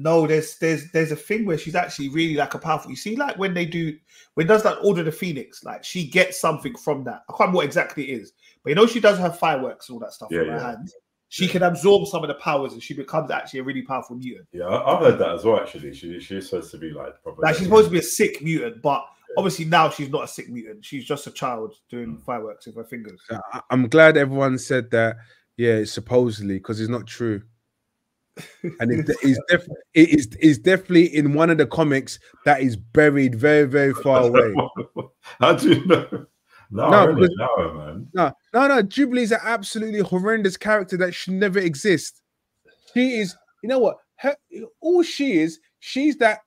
No, there's there's there's a thing where she's actually really like a powerful. You see, like when they do when does that Order the Phoenix, like she gets something from that. I can't remember what exactly it is, but you know she does have fireworks and all that stuff Yeah, in her hands. She can absorb some of the powers and she becomes actually a really powerful mutant. Yeah, I've heard that as well. Actually, she she's supposed to be like proper. Like she's supposed to be a sick mutant, but obviously now she's not a sick mutant. She's just a child doing mm. fireworks with her fingers. I'm glad everyone said that yeah supposedly because it's not true and it is def- it is is definitely in one of the comics that is buried very very far away How do you know? No, No, because- no, man. No, no, no. Jubilee's an absolutely horrendous character that should never exist. She is, you know what? Her, all she is, she's that,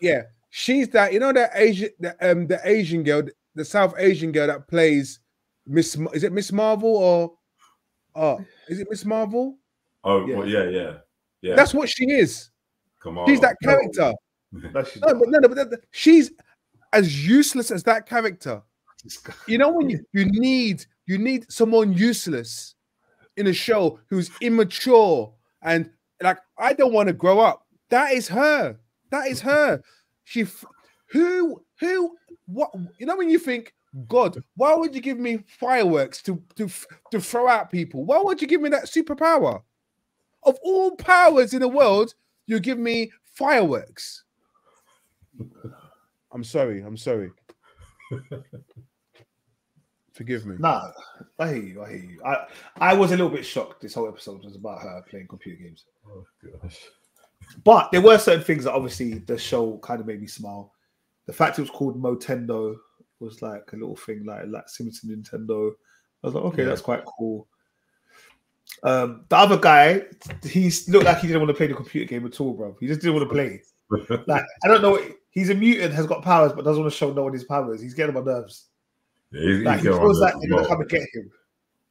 yeah, she's that. You know that Asian, the, um, the Asian girl, the South Asian girl that plays Miss. Is it Miss Marvel or, oh, is it Miss Marvel? Oh, Yeah. well, yeah, yeah, yeah. That's what she is. Come on. She's that character. No, but no, no, but that- she's as useless as that character. You know when you, you need you need someone useless in a show who's immature and like I don't want to grow up. That is her. That is her. She who who what you know when you think God, why would you give me fireworks to to to throw out people? Why would you give me that superpower? Of all powers in the world, you give me fireworks. I'm sorry. I'm sorry. Forgive me. Nah, I hear you. I hear you. I, I was a little bit shocked. This whole episode was about her playing computer games. Oh, gosh. But there were certain things that obviously the show kind of made me smile. The fact it was called Motendo was like a little thing, like like similar to Nintendo. I was like, okay, Yeah. that's quite cool. Um, the other guy, he looked like he didn't want to play the computer game at all, bro. He just didn't want to play. Like, I don't know. He's a mutant, has got powers, but doesn't want to show no one his powers. He's getting on my nerves. Yeah, he's, Like, he's he feels like they're gonna come and get him.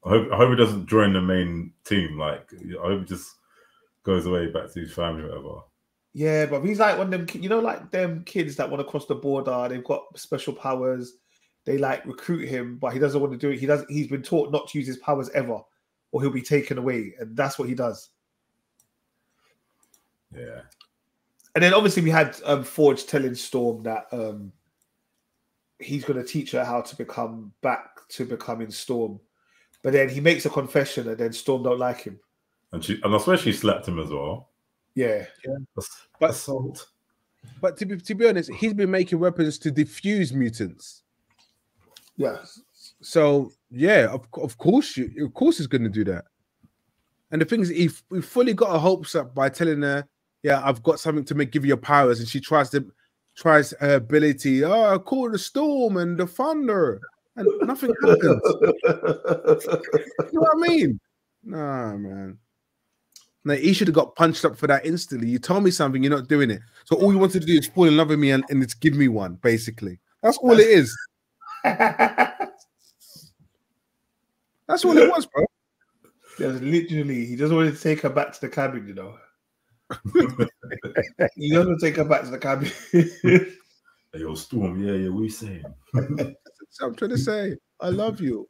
I hope, I hope he doesn't join the main team. Like, I hope he just goes away back to his family, or whatever. Yeah, but he's like one of them, you know, like them kids that want to cross the border. They've got special powers. They like recruit him, but he doesn't want to do it. He does. He's been taught not to use his powers ever, or he'll be taken away, and that's what he does. Yeah. And then obviously we had um, Forge telling Storm that um, he's going to teach her how to become back to becoming Storm, but then he makes a confession, and then Storm don't like him. And she and I swear she slapped him as well. Yeah, Ass- But- assault. But to be to be honest, he's been making weapons to defuse mutants. yeah. So yeah, of, of course you of course he's gonna do that. And the thing is, he, he fully got her hopes up by telling her, "Yeah, I've got something to make give you your powers," and she tries to tries her ability. Oh, I call the storm and the thunder, and nothing happens. you know what I mean? Nah, man. No, he should have got punched up for that instantly. You told me something, you're not doing it. So all you wanted to do is fall in love with me and, and it's give me one, basically. That's all it is. That's all it was, bro. There's literally, he just wanted to take her back to the cabin, you know. he doesn't want to take her back to the cabin. Hey, yo, Storm, yeah, yeah, what you saying? So I'm trying to say, I love you.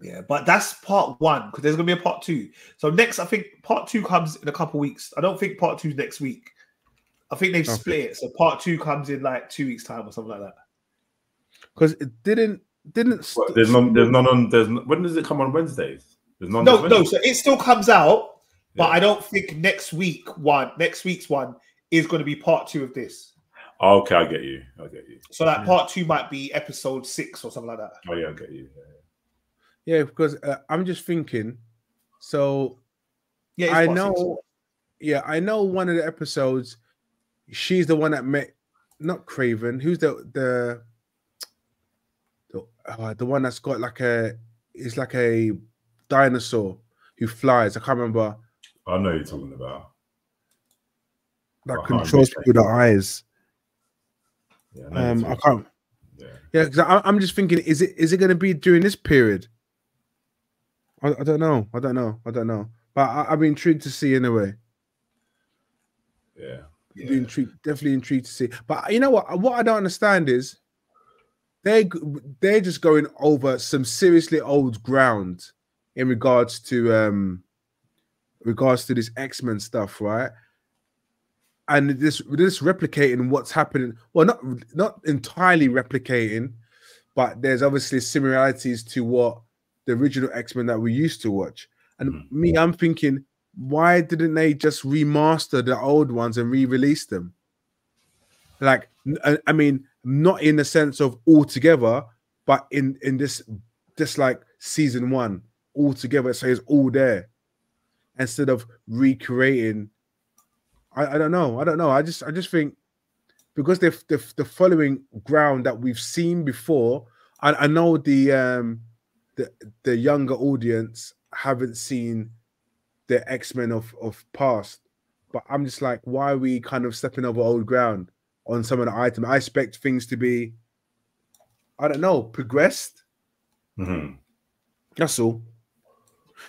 yeah, but that's part one because there's gonna be a part two. So next, I think part two comes in a couple weeks. I don't think part two is next week. I think they've Okay. split it. So part two comes in like two weeks time or something like that. Because it didn't didn't What, there's none. There's none on. There's n- when does it come on Wednesdays? There's none. No, this no. Wednesday? So it still comes out, but Yeah. I don't think next week one, next week's one is going to be part two of this. Oh, okay, I get you. I get you. So that part two might be episode six or something like that. Oh yeah, I get you. yeah, because uh, I'm just thinking. So Yeah, I part six. know, yeah, I know one of the episodes. She's the one that met, not Kraven. Who's the the the, uh, the one that's got like a it's like a dinosaur who flies. I can't remember I know you're talking about. that I controls through the eyes. Yeah, I Um, I can't. Yeah. Yeah, because I'm just thinking, is it is it going to be during this period? I, I don't know. I don't know. I don't know. But I, I'm intrigued to see anyway. Yeah. Yeah. Intrigued, definitely intrigued to see. But you know what? What I don't understand is they they're just going over some seriously old ground in regards to um regards to this X Men stuff, right? And this this replicating what's happening. Well, not not entirely replicating, but there's obviously similarities to what the original X Men that we used to watch. And Mhm. me, I'm thinking, why didn't they just remaster the old ones and re-release them? Like, I mean, not in the sense of all together, but in in this this like season one all together, so it's all there instead of recreating. I, I don't know. I don't know. I just I just think because they're, they're, they're following ground that we've seen before. I, I know the um the the younger audience haven't seen the X-Men of of past, but I'm just like, why are we kind of stepping over old ground on some of the items? I expect things to be, I don't know, progressed. Mhm. That's all.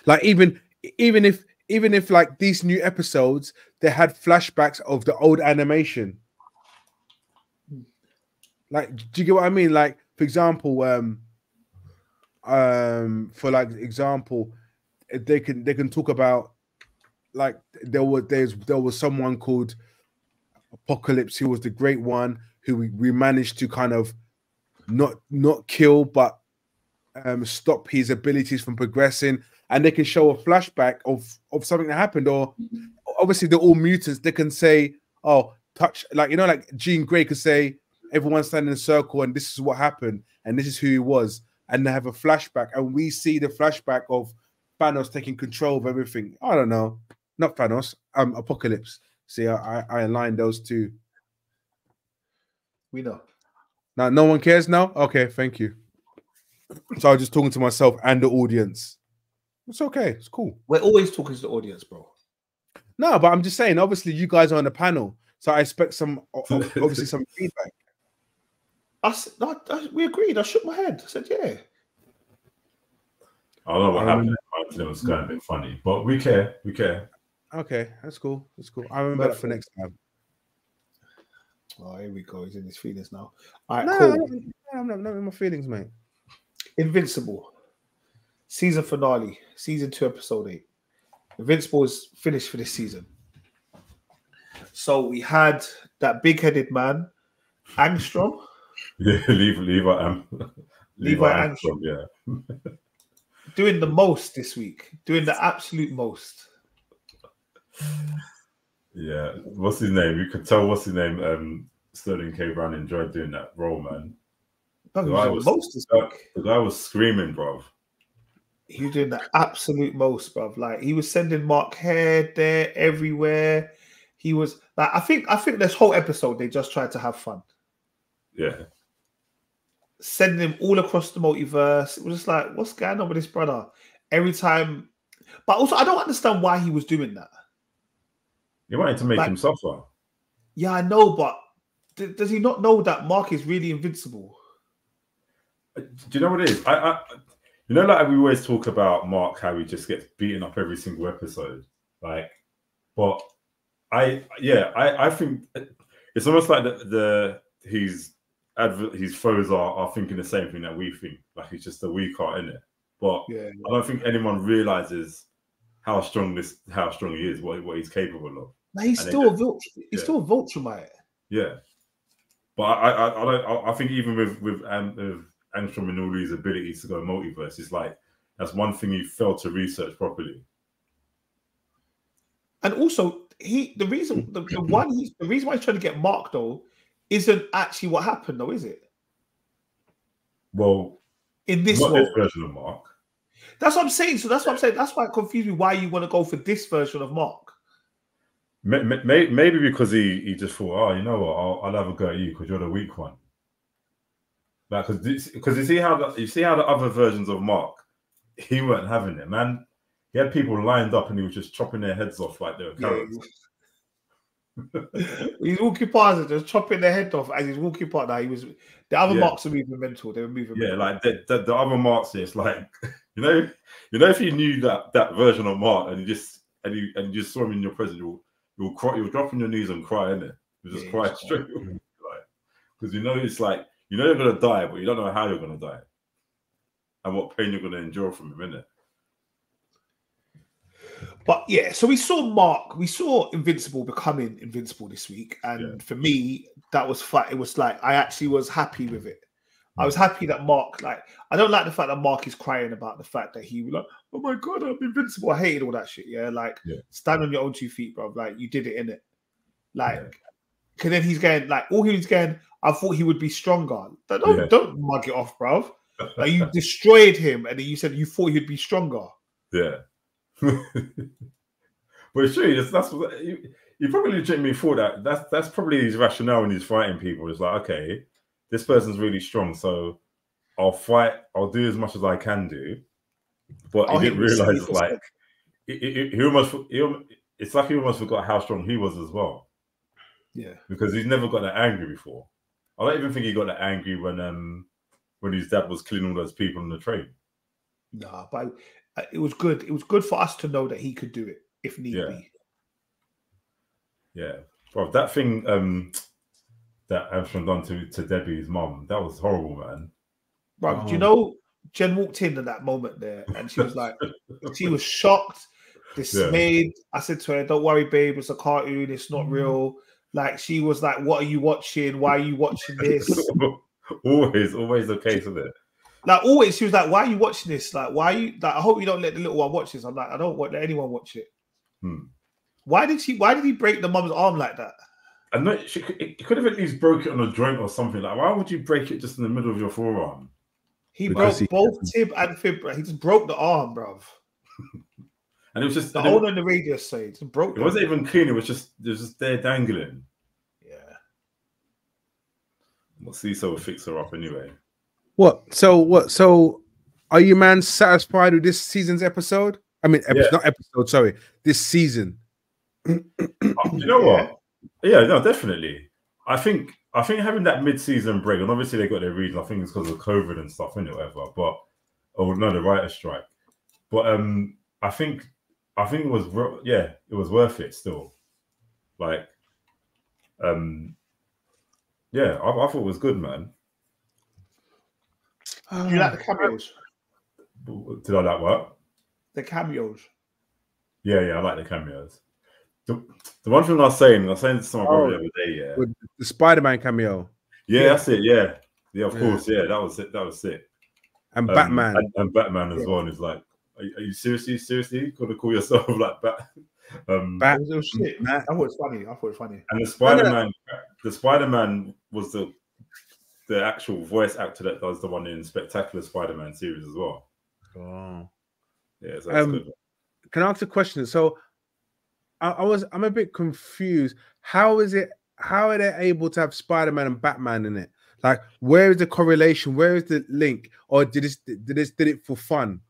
Like even even if even if like these new episodes they had flashbacks of the old animation. Like, do you get what I mean? Like, for example, um, um, for like example, they can they can talk about like there was there's there was someone called Apocalypse who was the great one who we, we managed to kind of not not kill but um stop his abilities from progressing. And they can show a flashback of of something that happened or obviously they're all mutants. They can say oh touch like you know like Jean Grey could say everyone stand in a circle and this is what happened and this is who he was. And they have a flashback and we see the flashback of Thanos taking control of everything. I don't know. Not Thanos um Apocalypse see I I, I aligned those two We know. now no one cares now okay thank you so I was just talking to myself and the audience it's okay it's cool We're always talking to the audience, bro. No, but I'm just saying. Obviously, you guys are on the panel, so I expect some, o- o- obviously, some feedback. Us, no, I- we agreed. I shook my head. I said, "Yeah." I don't know what Um, happened. I think it was going a bit funny, but we care. We care. Okay, that's cool. That's cool. I remember that for next time. Oh, here we go. He's in his feelings now. All right, No, cool. no, no, I'm not, not in my feelings, mate. Invincible season finale, season two, episode eight. Invincible is finished for this season. So we had that big-headed man, Angstrom. Yeah, leave, leave, um, Levi Armstrong. Yeah, doing the most this week, doing the absolute most. Yeah. What's his name? You could tell. What's his name? Um, Sterling K. Brown enjoyed doing that role, man. The guy was the The, guy was screaming, bro. He was doing the absolute most, bruv. Like he was sending Mark Hare there everywhere. he was like I think I think this whole episode they just tried to have fun. Yeah. Sending him all across the multiverse. It was just like, what's going on with this brother? Every time, but also I don't understand why he was doing that. He wanted to make Like- him suffer. Yeah, I know, but d- does he not know that Mark is really invincible? Uh, do you know what it is? I, I you know, like we always talk about Mark, how he just gets beaten up every single episode. Like, but I, yeah, I, I think uh, it's almost like the, the his adver- his foes are, are thinking the same thing that we think. Like he's just a weak heart in it. But Yeah, I don't think anyone realizes how strong this, how strong he is, what, what he's capable of. No, he's still a just- Vult- he's yeah. still a Viltrumite. Yeah, but I, I, I don't. I, I think even with with, um, with Angstrom and all these abilities to go multiverse, it's like that's one thing he failed to research properly. And also, he the reason the, the one he's the reason why he's trying to get Mark though isn't actually what happened though, is it? Well, In this world, this version of Mark. that's what I'm saying. So that's what I'm saying. That's why it confused me why you want to go for this version of Mark. May- may- Maybe because he, he just thought, oh, you know what, I'll, I'll have a go at you because you're the weak one. Like, because because you see how the, you see how the other versions of Mark, he weren't having it, man. He had people lined up and he was just chopping their heads off like they were Yeah, he's walking past and just chopping their head off as he's walking past. Now he was the other Yeah. marks are moving mental. They were moving. Yeah, mental. like the, the, the other Marks, it's like you know, you know, if you knew that that version of Mark and you just and you and you just saw him in your presence, you'll you'll cry, you'll drop on your knees and cry, innit? You just Yeah, cry straight, like because you know it's like you know you're gonna die, but you don't know how you're gonna die and what pain you're gonna endure from him, innit? But yeah, so we saw Mark, we saw Invincible becoming Invincible this week, and Yeah. for me, that was fun. It was like I actually was happy with it. I was happy that Mark, like, I don't like the fact that Mark is crying about the fact that he like, oh my god, I'm invincible. I hated all that shit. Yeah, like, Yeah. stand on your own two feet, bro. Like, you did it in it. Like, Yeah. because then he's going like, all he was going. I thought he would be stronger. Don't don't, Yeah. don't mug it off, bro. Like you destroyed him, and then you said you thought he'd be stronger. Yeah. but it's true. That's, that's what you, you probably legitimately thought that. That's that's probably his rationale when he's fighting people. It's like, okay, this person's really strong, so I'll fight. I'll do as much as I can do. But I'll he didn't with realize, sneakers. like, he, he, he almost. He, it's like he almost forgot how strong he was as well, Yeah. because he's never got that angry before. I don't even think he got that angry when um when his dad was killing all those people on the train. Nah, but uh, it was good. It was good for us to know that he could do it if need Yeah. be. Yeah, bro, that thing um that Armstrong done to, to Debbie's mum, that was horrible, man. Right? Do you Oh. know Jen walked in at that moment there, and she was like, she was shocked, dismayed. I said to her, "Don't worry, babe. It's a cartoon. It's not real." Like she was like, "What are you watching? Why are you watching this?" always, always the case of it. like always, she was like, "Why are you watching this? Like, why are you like? I hope you don't let the little one watch this." I'm like, "I don't want let anyone watch it." Hmm. Why did she? Why did he break the mum's arm like that? And not, she it could have at least broke it on a joint or something. Like, why would you break it just in the middle of your forearm? He broke he- both tib and fibra. He just broke the arm, bruv. And it was just, The and it, hole in the radius side. Just broke. it them. wasn't even clean. It was just, it was just there dangling. Yeah. Well, Cecil will fix her up anyway. What? So what? So are you man satisfied with this season's episode? I mean, epi- Yeah. not episode. Sorry, this season. Oh, you know what? Yeah, no, definitely. I think I think having that mid-season break, and obviously they got their reason. I think it's because of COVID and stuff, and whatever. But oh no, the writer strike. But um, I think I think it was yeah, it was worth it still. Like, um, yeah, I, I thought it was good, man. Do you like the cameos? Did I like what? The cameos. Yeah, yeah, I like the cameos. The, the one thing I was saying, I was saying this to my brother Oh. the other day, yeah. With the Spider-Man cameo Yeah, that's it. Yeah, yeah, of Yeah. course. Yeah, that was it. That was it. and Um, Batman. and, and Batman as Yeah. well. is like, are, are you seriously, seriously gonna call yourself like Bat? Um, Bat- It was, it was shit. Matt- I thought it was funny. I thought it was funny. and the Spider Man, the Spider Man was the the actual voice actor that does the one in Spectacular Spider Man series as well. Oh. Yeah, so that's Um, good. Can I ask a question? So, I, I was I'm a bit confused. How is it? How are they able to have Spider Man and Batman in it? Like, where is the correlation? Where is the link? Or did this did this did it for fun?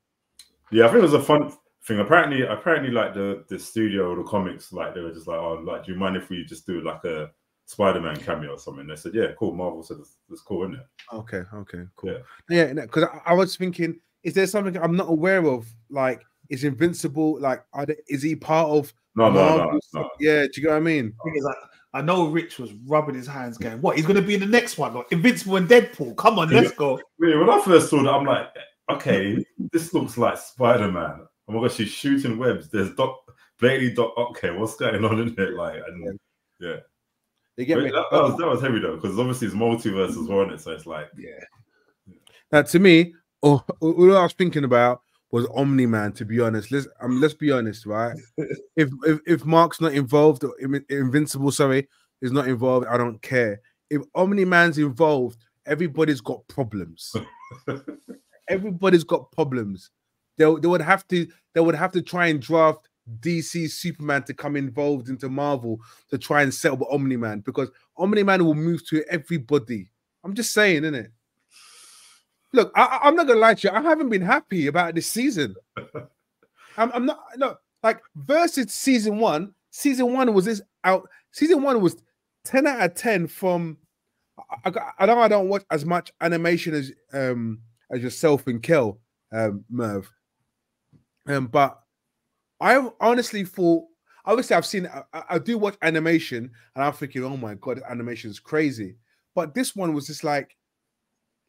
Yeah, I think it was a fun thing. Apparently, apparently, like the the studio or the comics, like they were just like, oh, like, do you mind if we just do like a Spider-Man cameo or something? They said, yeah, cool. Marvel said it's, cool, isn't it? Okay, okay, cool. Yeah. Yeah, because I, I was thinking, is there something I'm not aware of? Like, is Invincible like? Are they, is he part of? No, no, no, no. Yeah, do you get what I mean? like, I know Rich was rubbing his hands, going, "What? He's going to be in the next one, like Invincible and Deadpool. Come on, let's go." Really, when I first saw that, I'm like, okay, this looks like Spider-Man. Oh my gosh, she's shooting webs. There's Doc, blatantly Doc. Okay, what's going on in it? Like, and yeah, You get But me? that, that was that was heavy though, because obviously it's multiverse as well, isn't it? So it's like, Yeah, Now, to me, all, all I was thinking about was Omni Man. To be honest, let's um, let's be honest, right? if, if if Mark's not involved, or Invincible, sorry, is not involved, I don't care. If Omni Man's involved, everybody's got problems. everybody's got problems. They, they would have to they would have to try and draft DC Superman to come involved into Marvel to try and settle Omni Man because Omni Man will move to everybody. I'm just saying, innit? Look, I, I'm not gonna lie to you. I haven't been happy about this season. I'm, I'm not. No, like versus season one. Season one was this out. Season one was ten out of ten from. I, I, I know I don't watch as much animation as um as yourself and Kel, um, Merv. Um, but I honestly thought. Obviously, I've seen. I, I- I do watch animation, and I'm thinking, oh my god, animation is crazy. But this one was just like,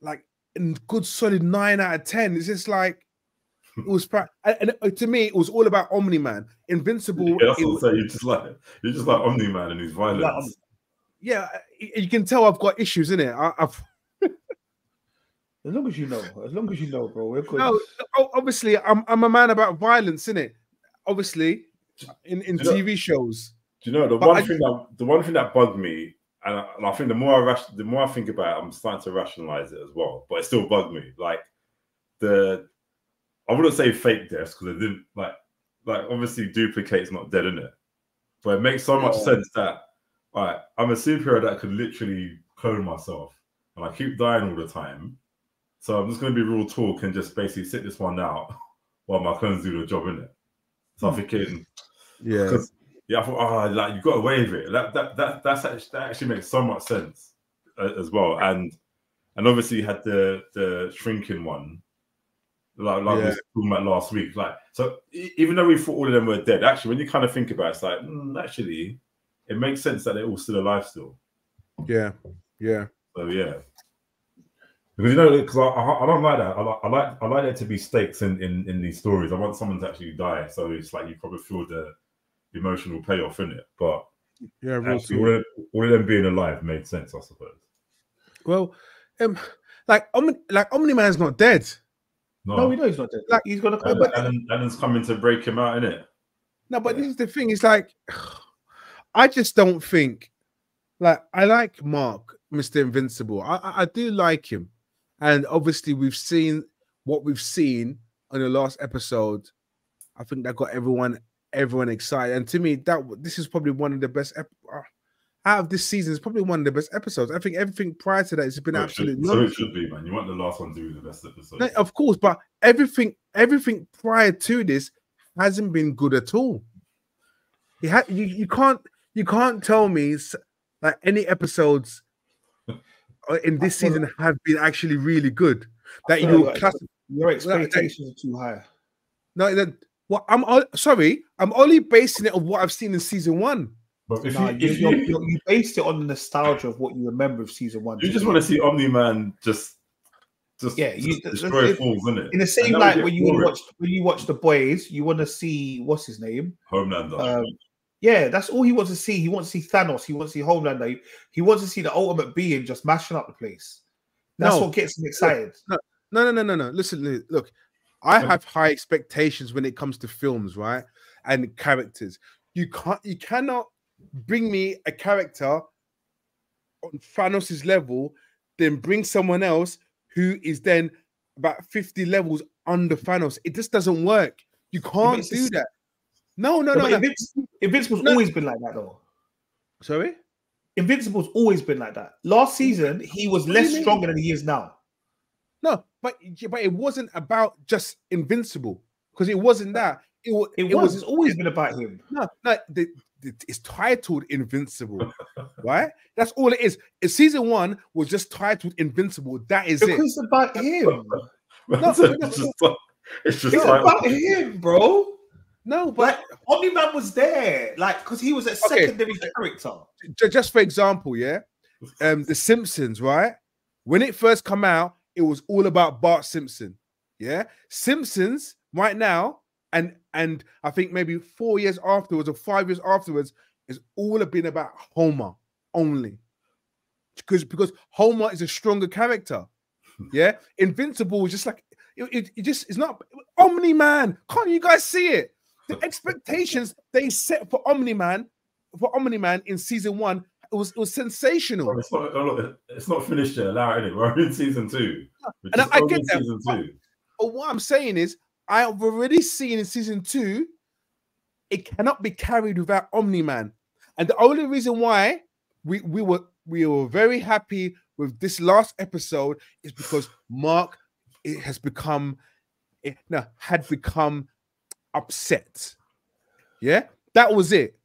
like in good solid nine out of ten. It's just like it was. And, and uh, to me, it was all about Omni Man, Invincible. yeah, that's it what I'm saying. You're just like you're just like Omni Man and his violence. yeah, you can tell I've got issues in it. I, I've as long as you know, as long as you know, bro, we're good. no, obviously, I'm I'm a man about violence, in it. Obviously, in in Do you know- TV shows. Do you know the But one I- thing that the one thing that bugged me, and I, and I think the more I the more I think about it, I'm starting to rationalize it as well. But it still bugged me. Like the, I wouldn't say fake deaths because it didn't like like obviously duplicate's not dead in it, but it makes so much Yeah. sense that all right, I'm a superhero that could literally clone myself, and I keep dying all the time. So I'm just going to be real talk and just basically sit this one out while my clones do the job in hmm. it. So I'm thinking. Yeah, yeah, I thought, oh, like you got away with it. That that that that's actually, that actually makes so much sense uh, as well. And and obviously you had the the shrinking one, like like we Yeah. was talking about last week. Like so, even though we thought all of them were dead, actually, when you kind of think about it, it's like mm, actually, it makes sense that they're all still alive still. yeah, yeah. So yeah. Because you know, because I, I, I don't like that. I like, I like I like there to be stakes in, in in these stories. I want someone to actually die, so it's like you probably feel the emotional payoff in it. But Yeah, real Actually, all, of, all of them being alive made sense, I suppose. Well, um, like Omni, like Omni Man's not dead. No, no, we know he's not dead. Like- he's gonna come Alan, back. Alan, Alan's coming to break him out, innit? No, but Yeah. this is the thing. It's like I just don't think like I like Mark, Mr. Invincible. I, I, I do like him. And obviously we've seen what we've seen on the last episode. I think that got everyone everyone excited. And to me, that this is probably one of the best ep- uh, out of this season. It's probably one of the best episodes. I think everything prior to that has been So it so it should be, man. You want the last one to be the best episode. No, of course, but everything everything prior to this hasn't been good at all. You ha- you, you can't you can't tell me s- like any episodes uh, in this I feel- season have been actually really good. That you like class Your expectations are too high. no that well I'm o- sorry I'm only basing it on what I've seen in season one. But if Nah, you, you, if you, you, you, you based it on the nostalgia of what you remember of season one. you just want to see Omni Man just, just, Yeah, you- just that's- destroy it- fools, isn't it? in the same And light when you watch when you watch the boys, you want to see what's his name. Homelander. Um, yeah, that's all he wants to see. He wants to see Thanos. He wants to see Homelander. He, he wants to see the ultimate being just mashing up the place. That's No. what gets him excited. No, no, no, no, no. Listen, look, I have high expectations when it comes to films, right? And characters. You can't, you cannot bring me a character on Thanos' level, then bring someone else who is then about 50 levels under Thanos. It just doesn't work. You can't do that. No, no, No, no, but no. Invinci- Invincible's No. always been like that, though. Sorry. Invincible's always been like that. Last season, he was What less stronger than he is now. No, but but it wasn't about just invincible because it wasn't that. It, wa- It, was. It's always been about him. no, no. The, the, it's titled Invincible, right? That's all it is. In season one was just titled Invincible. That is it. It's about him. it's no, just, like- it's just It's like, about him, bro. No, but Like Omni Man was there, like because he was a Okay. secondary character. just for example, yeah, um, The Simpsons, right? When it first come out, it was all about Bart Simpson. Yeah, Simpsons right now, and and I think maybe four years afterwards or five years afterwards, is all been about Homer only, because because Homer is a stronger character. Yeah, Invincible is just like it, it, it just it's not Omni Man. Can't you guys see it? The expectations they set for Omni Man for Omni Man in season one it was it was sensational. It's not, it's not finished yet, allow it. innit? We're in season two. And I- I get that, Season but- two. But what I'm saying is, I've already seen in season two, it cannot be carried without Omni Man. And the only reason why we, we were we were very happy with this last episode is because Mark it has become it, no had become upset. Yeah, that was it.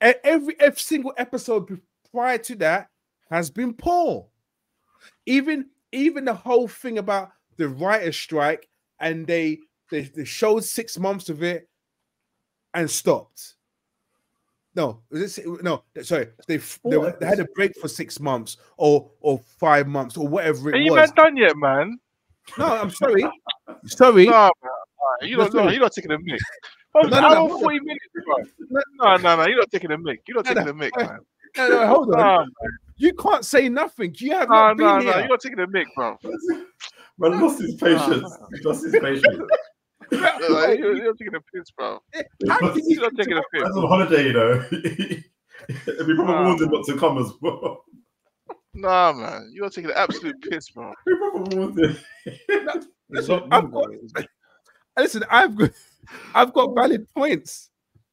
Every every single episode prior to that has been poor. Even even the whole thing about the writer's strike and they they, they showed six months of it and stopped. No, was it, no, sorry. They, they, were- they had a break for six months or or five months or whatever it Are you was. man done yet, man? No, I'm sorry. Sorry. Nah, man. Alright, You No, don't, no, sorry. you're not taking a mic. Bro, No, no, no, no, no. 40 minutes, bro. No, no, no, you're not taking a mic. You're not No, taking no. a mic, man. No, no, hold on. Nah, You can't say nothing. You have no, not been no, no, here. you're not taking a mic, bro. Man lost his patience. He lost his patience. No, no, You're, you're taking a piss, bro. How can you You're not taking a piss. That's on holiday, you know. we probably Ah. warned him not to come as well. Nah, man. You're taking an absolute piss, bro. We probably warned him. It's not I've got- Listen, I've got, I've got valid points.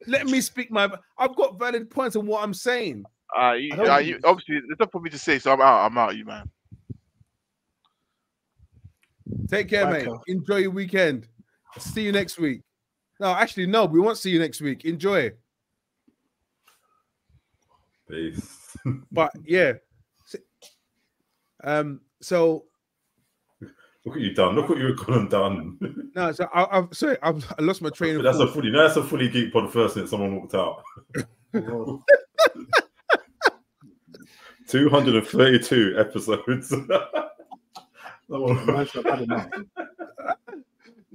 Let me speak my. I've got valid points on what I'm saying. Uh, you, I uh, you, it's- obviously, there's nothing for me to say, so I'm out. I'm out, you man. Take care, Bye, mate. Enjoy your weekend. See you next week. No, actually, no, we won't see you next week. Enjoy. Peace. But yeah. Um, so Look what you done. Look what you've gone and done. no, so I, I'm sorry, I've I lost my train of that's a thought. fully. That's a fully geek pod first since someone walked out. Two hundred and thirty-two episodes. Someone- Man should have had enough.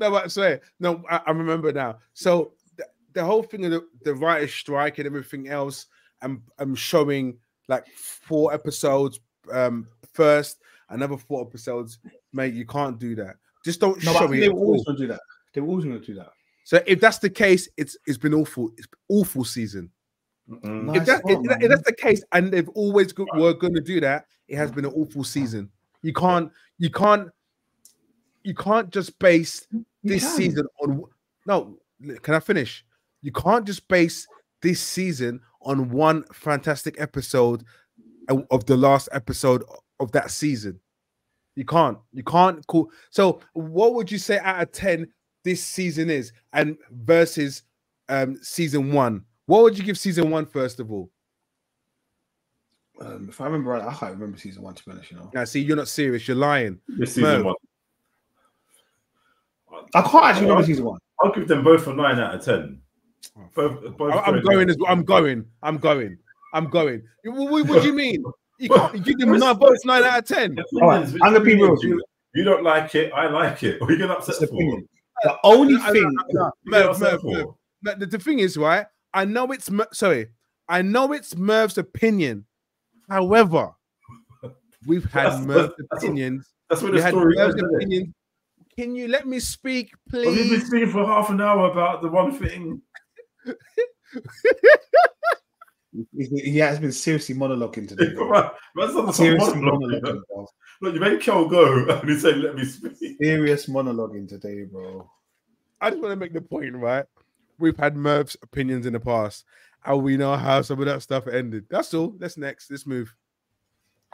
No, but sorry, no, I, I remember now. So the, the whole thing of the, the writer's strike and everything else, I'm I'm showing like four episodes um first, another four episodes. Mate, you can't do that. Just don't No, show me. they it were always going to do that. They were always going to do that. So if that's the case, it's it's been awful. It's been awful season. Nice if, that, if, one, that- if that's the case, and they've always go, were going to do that, it has been an awful season. You can't, you can't, you can't just base You this can. season on. No, can I finish? You can't just base this season on one fantastic episode of- of the last episode of that season. You can't. You can't call. So, what would you say out of ten this season is, and versus um season one? What would you give season one first of all? Um, if I remember right, I can't remember season one to finish. honest. You know, Now, see, you're not serious. You're lying. This season Merv. one. I can't actually remember season one. I'll give them both a nine out of ten. Oh, both, both I- I'm going as well. I'm going. I'm going. I'm going. What, what- what do you mean? You can't you give them nine both nine out of ten. All right, I'm gonna be real You, you. you don't like it, I like it. What are you gonna upset It's for? opinion. Uh, the only I- I- thing, I- I- You get Merv, Merv. Merv. The, the thing is, right? I know it's sorry. I know it's Merv's opinion. However, we've had That's- Merv's that's- opinions. That's where We the had story Merv's ends. isn't it? opinion. Can you let me speak, Well, We've been speaking for half an hour about the one thing. he he has been seriously monologuing today. Come that's not the Seriously monologue. monologuing, bro. Look, you made Kel go and he said, "Let me speak." Serious monologuing today, bro. I just want to make the point, right? we've had Merv's opinions in the past, and we know how some of that stuff ended. That's all. Let's next. Let's move.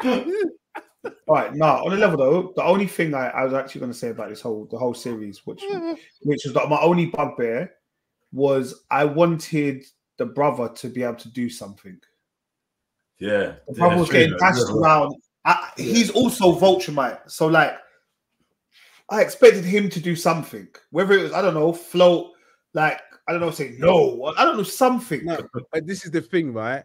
All right, no. On the level though, the only thing I, I was actually going to say about this whole the whole series, which mm. which was like my only bugbear, was I wanted the brother to be able to do something. Yeah, The brother was getting dashed around. I, He's also Viltrumite, so like I expected him to do something, whether it was I don't know, float, like I don't know, say no, I don't know, something. No, but this is the thing, right?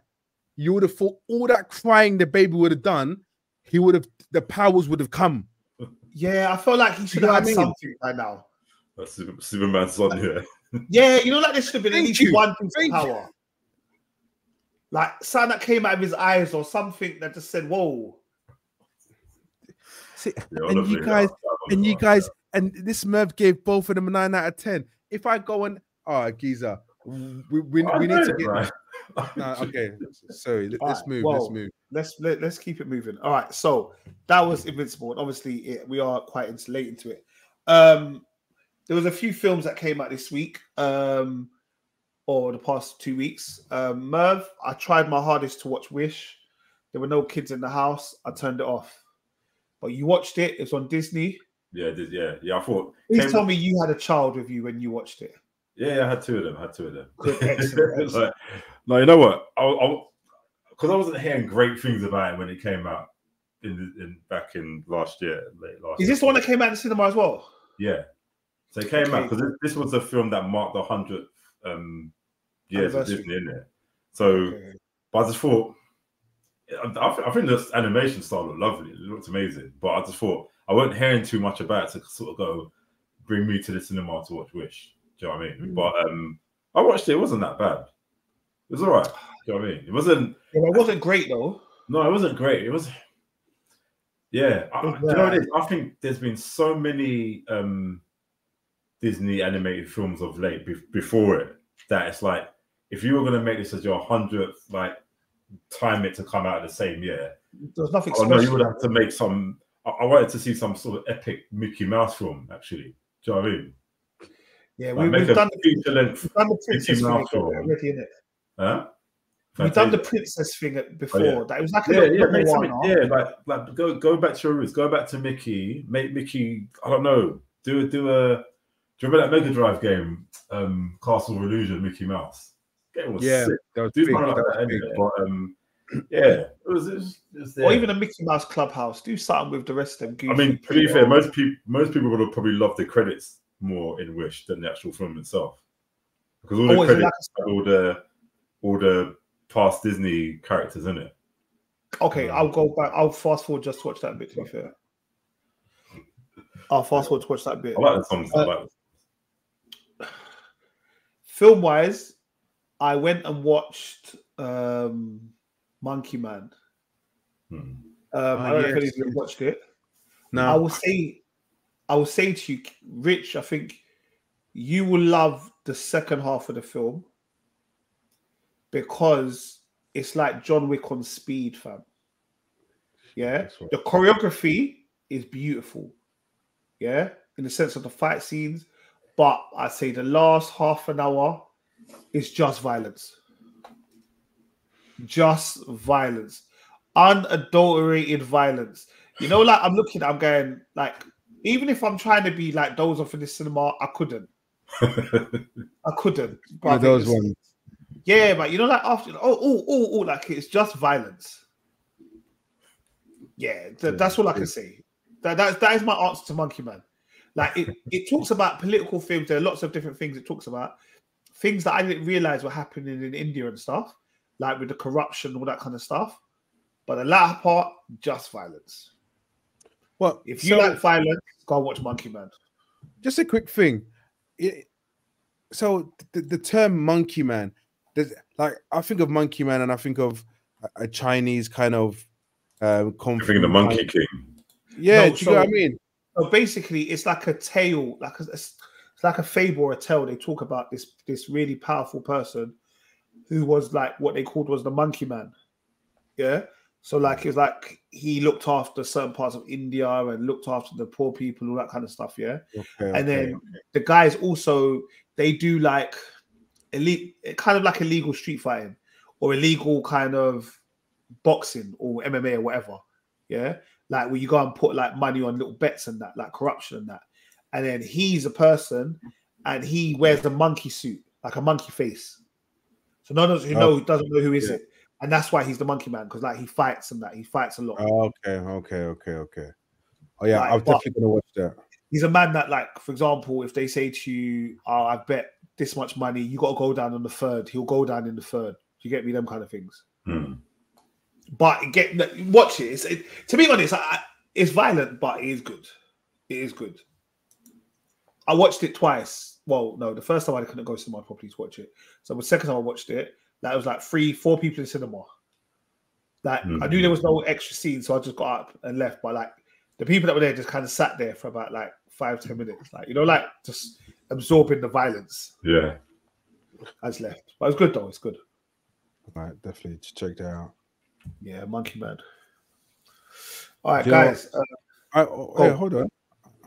You would have thought all that crying the baby would have done, he would have the powers would have come. Yeah, I felt like he should know have what had I mean? something by now. That's Super- Superman's son here. Yeah, you know, like there should have been at least you. one piece Thank of you. power. Like something that came out of his eyes or something that just said, Whoa. See, Yeah, and you guys, that- that was and you guys, and this Merv gave both of them a nine out of ten. If I go and oh Giza, we, we, we need to get right? no, okay. Sorry, let, us Alright, move. well, let's move. Let's let, let's keep it moving. All right, so that was Invincible, and obviously it, we are quite into late into it. Um, there was a few films that came out this week, um, or the past two weeks. Um, Merv, I tried my hardest to watch Wish. There were no kids in the house. I turned it off. But you watched it. It's on Disney. Yeah, did- yeah, yeah. I thought. Please came- tell me you had a child with you when you watched it. Yeah, yeah, I had two of them. I had two of them. Excellent, excellent. Like, no, you know what? I, because I, wasn't hearing great things about it when it came out in, in back in last year, late last. Is this the one that came out in the cinema as well? Yeah. So it came out because this, this was a film that marked the hundredth um, years of. Disney in it. So, Okay. but I just thought, I, I think- I think this animation style looked lovely. It looked amazing. But I just thought I wasn't hearing too much about it to sort of go bring me to the cinema to watch Wish. Do you know what I mean? Mm. But um, I watched it. It wasn't that bad. It was all right. Do you know what I mean? It wasn't. Yeah, it wasn't great though. No, it wasn't great. It was. Yeah, I, you know what it is? I think there's been so many um Disney animated films of late be- before it that it's like if you were going to make this as your hundredth, like time it to come out the same year, there's nothing oh no, you would have to make some. I, I wanted to see some sort of epic Mickey Mouse film. Actually, do you know what I mean? Yeah, Like we, we've, done the. We've done the princess thing Mouse film. already, innit? Huh? We've done the princess thing at- before. yeah. That was like a yeah, little yeah, bit make more one, yeah, like like go go back to your roots, go back to Mickey, make Mickey. I don't know, do a do a. Do you remember that Mega Drive game, um, Castle of Illusion, Mickey Mouse? Game was Yeah, sick. that was Do big. something like that that big. anyway. But um, yeah, it was. It was, it was or even a Mickey Mouse Clubhouse. Do something with the rest of them. I mean, goofy, to be fair, most people most people would have probably loved the credits more in Wish than the actual film itself, because all the Oh, credits had all the all the past Disney characters in it. Okay, I'll go back. I'll fast forward just to watch that bit. To be fair, I'll fast forward to watch that bit. I like the songs. I Uh, like Film wise, I went and watched um, Monkey Man. Hmm. Um, Ah, I don't know if yes. any of you watched it. No, i will say, I will say to you, Rich. I think you will love the second half of the film because it's like John Wick on speed, fam. Yeah, the choreography is beautiful. Yeah, in the sense of the fight scenes, but I'd say the last half an hour is just violence. Just violence, unadulterated violence. You know, like I'm looking, I'm going like, even if I'm trying to be like those off in the cinema, I couldn't. I couldn't. one of But those ones. Yeah, but you know, like after oh oh oh oh, like it's just violence. Yeah, th- Yeah, that's all I can it's- say. That that that is my answer to Monkey Man. Like it, it talks about political things. There are lots of different things it talks about. Things that I didn't realize were happening in India and stuff, like with the corruption, all that kind of stuff. But the latter part, just violence. Well, If you so- like violence, go watch Monkey Man. just a quick thing. It- so the, the term monkey man, like I think of monkey man and I think of a, a Chinese kind of um kung I think the Monkey kind- King. Yeah, No, do you know what I mean? So basically, it's like a tale, like a, it's like a fable or a tale. They talk about this this really powerful person who was like what they called was the monkey man. Yeah. So like it's like he looked after certain parts of India and looked after the poor people, all that kind of stuff. Yeah. Okay, And then okay. the guys also they do like elite, kind of like illegal street fighting or illegal kind of boxing or MMA or whatever. Yeah, like where you go and put like money on little bets and that, like corruption and that. And then he's a person, and he wears the monkey suit, like a monkey face. So no one who know doesn't know who is Yeah. it, and that's why he's the monkey man because like he fights and that he fights a lot. Oh, okay, okay, okay, okay. Oh yeah, Like, I'm definitely gonna watch that. he's a man that, like, for example, if they say to you, "Oh, I bet this much money, you got to go down on the third, he'll go down in the third. You get me? Them kind of things. Hmm. But get watch it. It's, it to be honest, I, it's violent, but it is good. It is good. I watched it twice. Well, no, the first time I couldn't go to my property to watch it. So the second time I watched it, that was like three, four people in cinema. Like I knew there was no extra scene, so I just got up and left. But like the people that were there just kind of sat there for about like five, ten minutes, like you know, like just absorbing the violence. Yeah. I just left, but it's good though. It's good. Right, definitely to check that out. Yeah, Monkey Man. All right, Do you know- guys. Uh, I oh, yeah, hold on.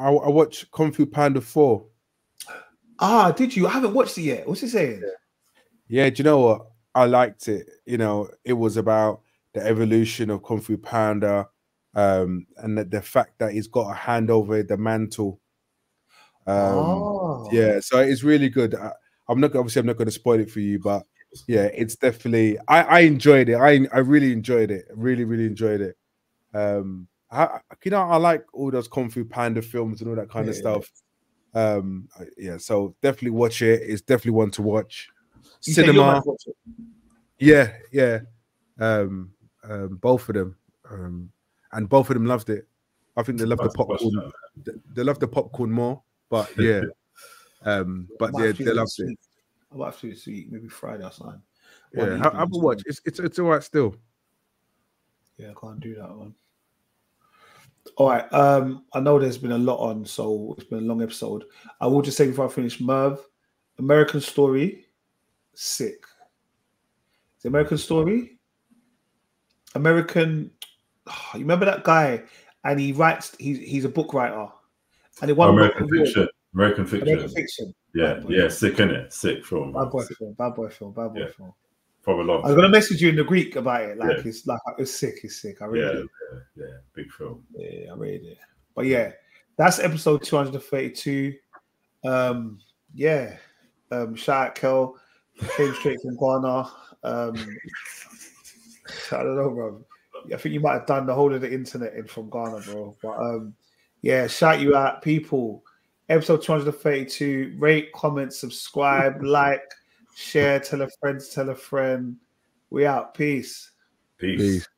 I, I watched Kung Fu Panda Four. ah, did you? I haven't watched it yet. What's it saying? Yeah, do you know what? I liked it. You know, it was about the evolution of Kung Fu Panda, um, and the, the fact that he's got a hand over the mantle. Um, oh, yeah, so it's really good. I, I'm not obviously I'm not going to spoil it for you, but yeah, it's definitely I, I enjoyed it. I I really enjoyed it. Really, really enjoyed it. Um, I, you know, I like all those Kung Fu Panda films and all that kind of Yeah. stuff. Um, yeah, so definitely watch it. It's definitely one to watch. You Cinema. might. Yeah, yeah. Um, um, both of them, um, and both of them loved it. I think they love the That's a popcorn. They, they love the popcorn more, but yeah. Um, but I might they have to they loved this it. I might have to do it maybe Friday or something. One Yeah, evening have, or have a watch. It's it's it's all right still. Yeah, I can't do that one. All right. Um, I know there's been a lot on, so it's been a long episode. I will just say before I finish, Merv, American Story, sick. The American Story, American. you remember that guy? And he writes. He's he's a book writer, and he won American fiction. American fiction. American fiction. Yeah, yeah, sick in it. Sick film. Bad boy film. Bad boy film. Bad boy Yeah. film. A lot. I was gonna message you in the Greek about it. Like Yeah. it's like it's sick. It's sick. I read yeah, it. yeah, yeah, big film. Yeah, I read it. But yeah, that's episode 232. Um, yeah. Um, shout out Kel. Came straight from Ghana. Um, I don't know, bro. I think you might have done the whole of the internet in from Ghana, bro. But um, yeah, shout you out, people. Episode 232. Rate, comment, subscribe, like, share, tell a friend, tell a friend. We out. Peace. Peace. Peace.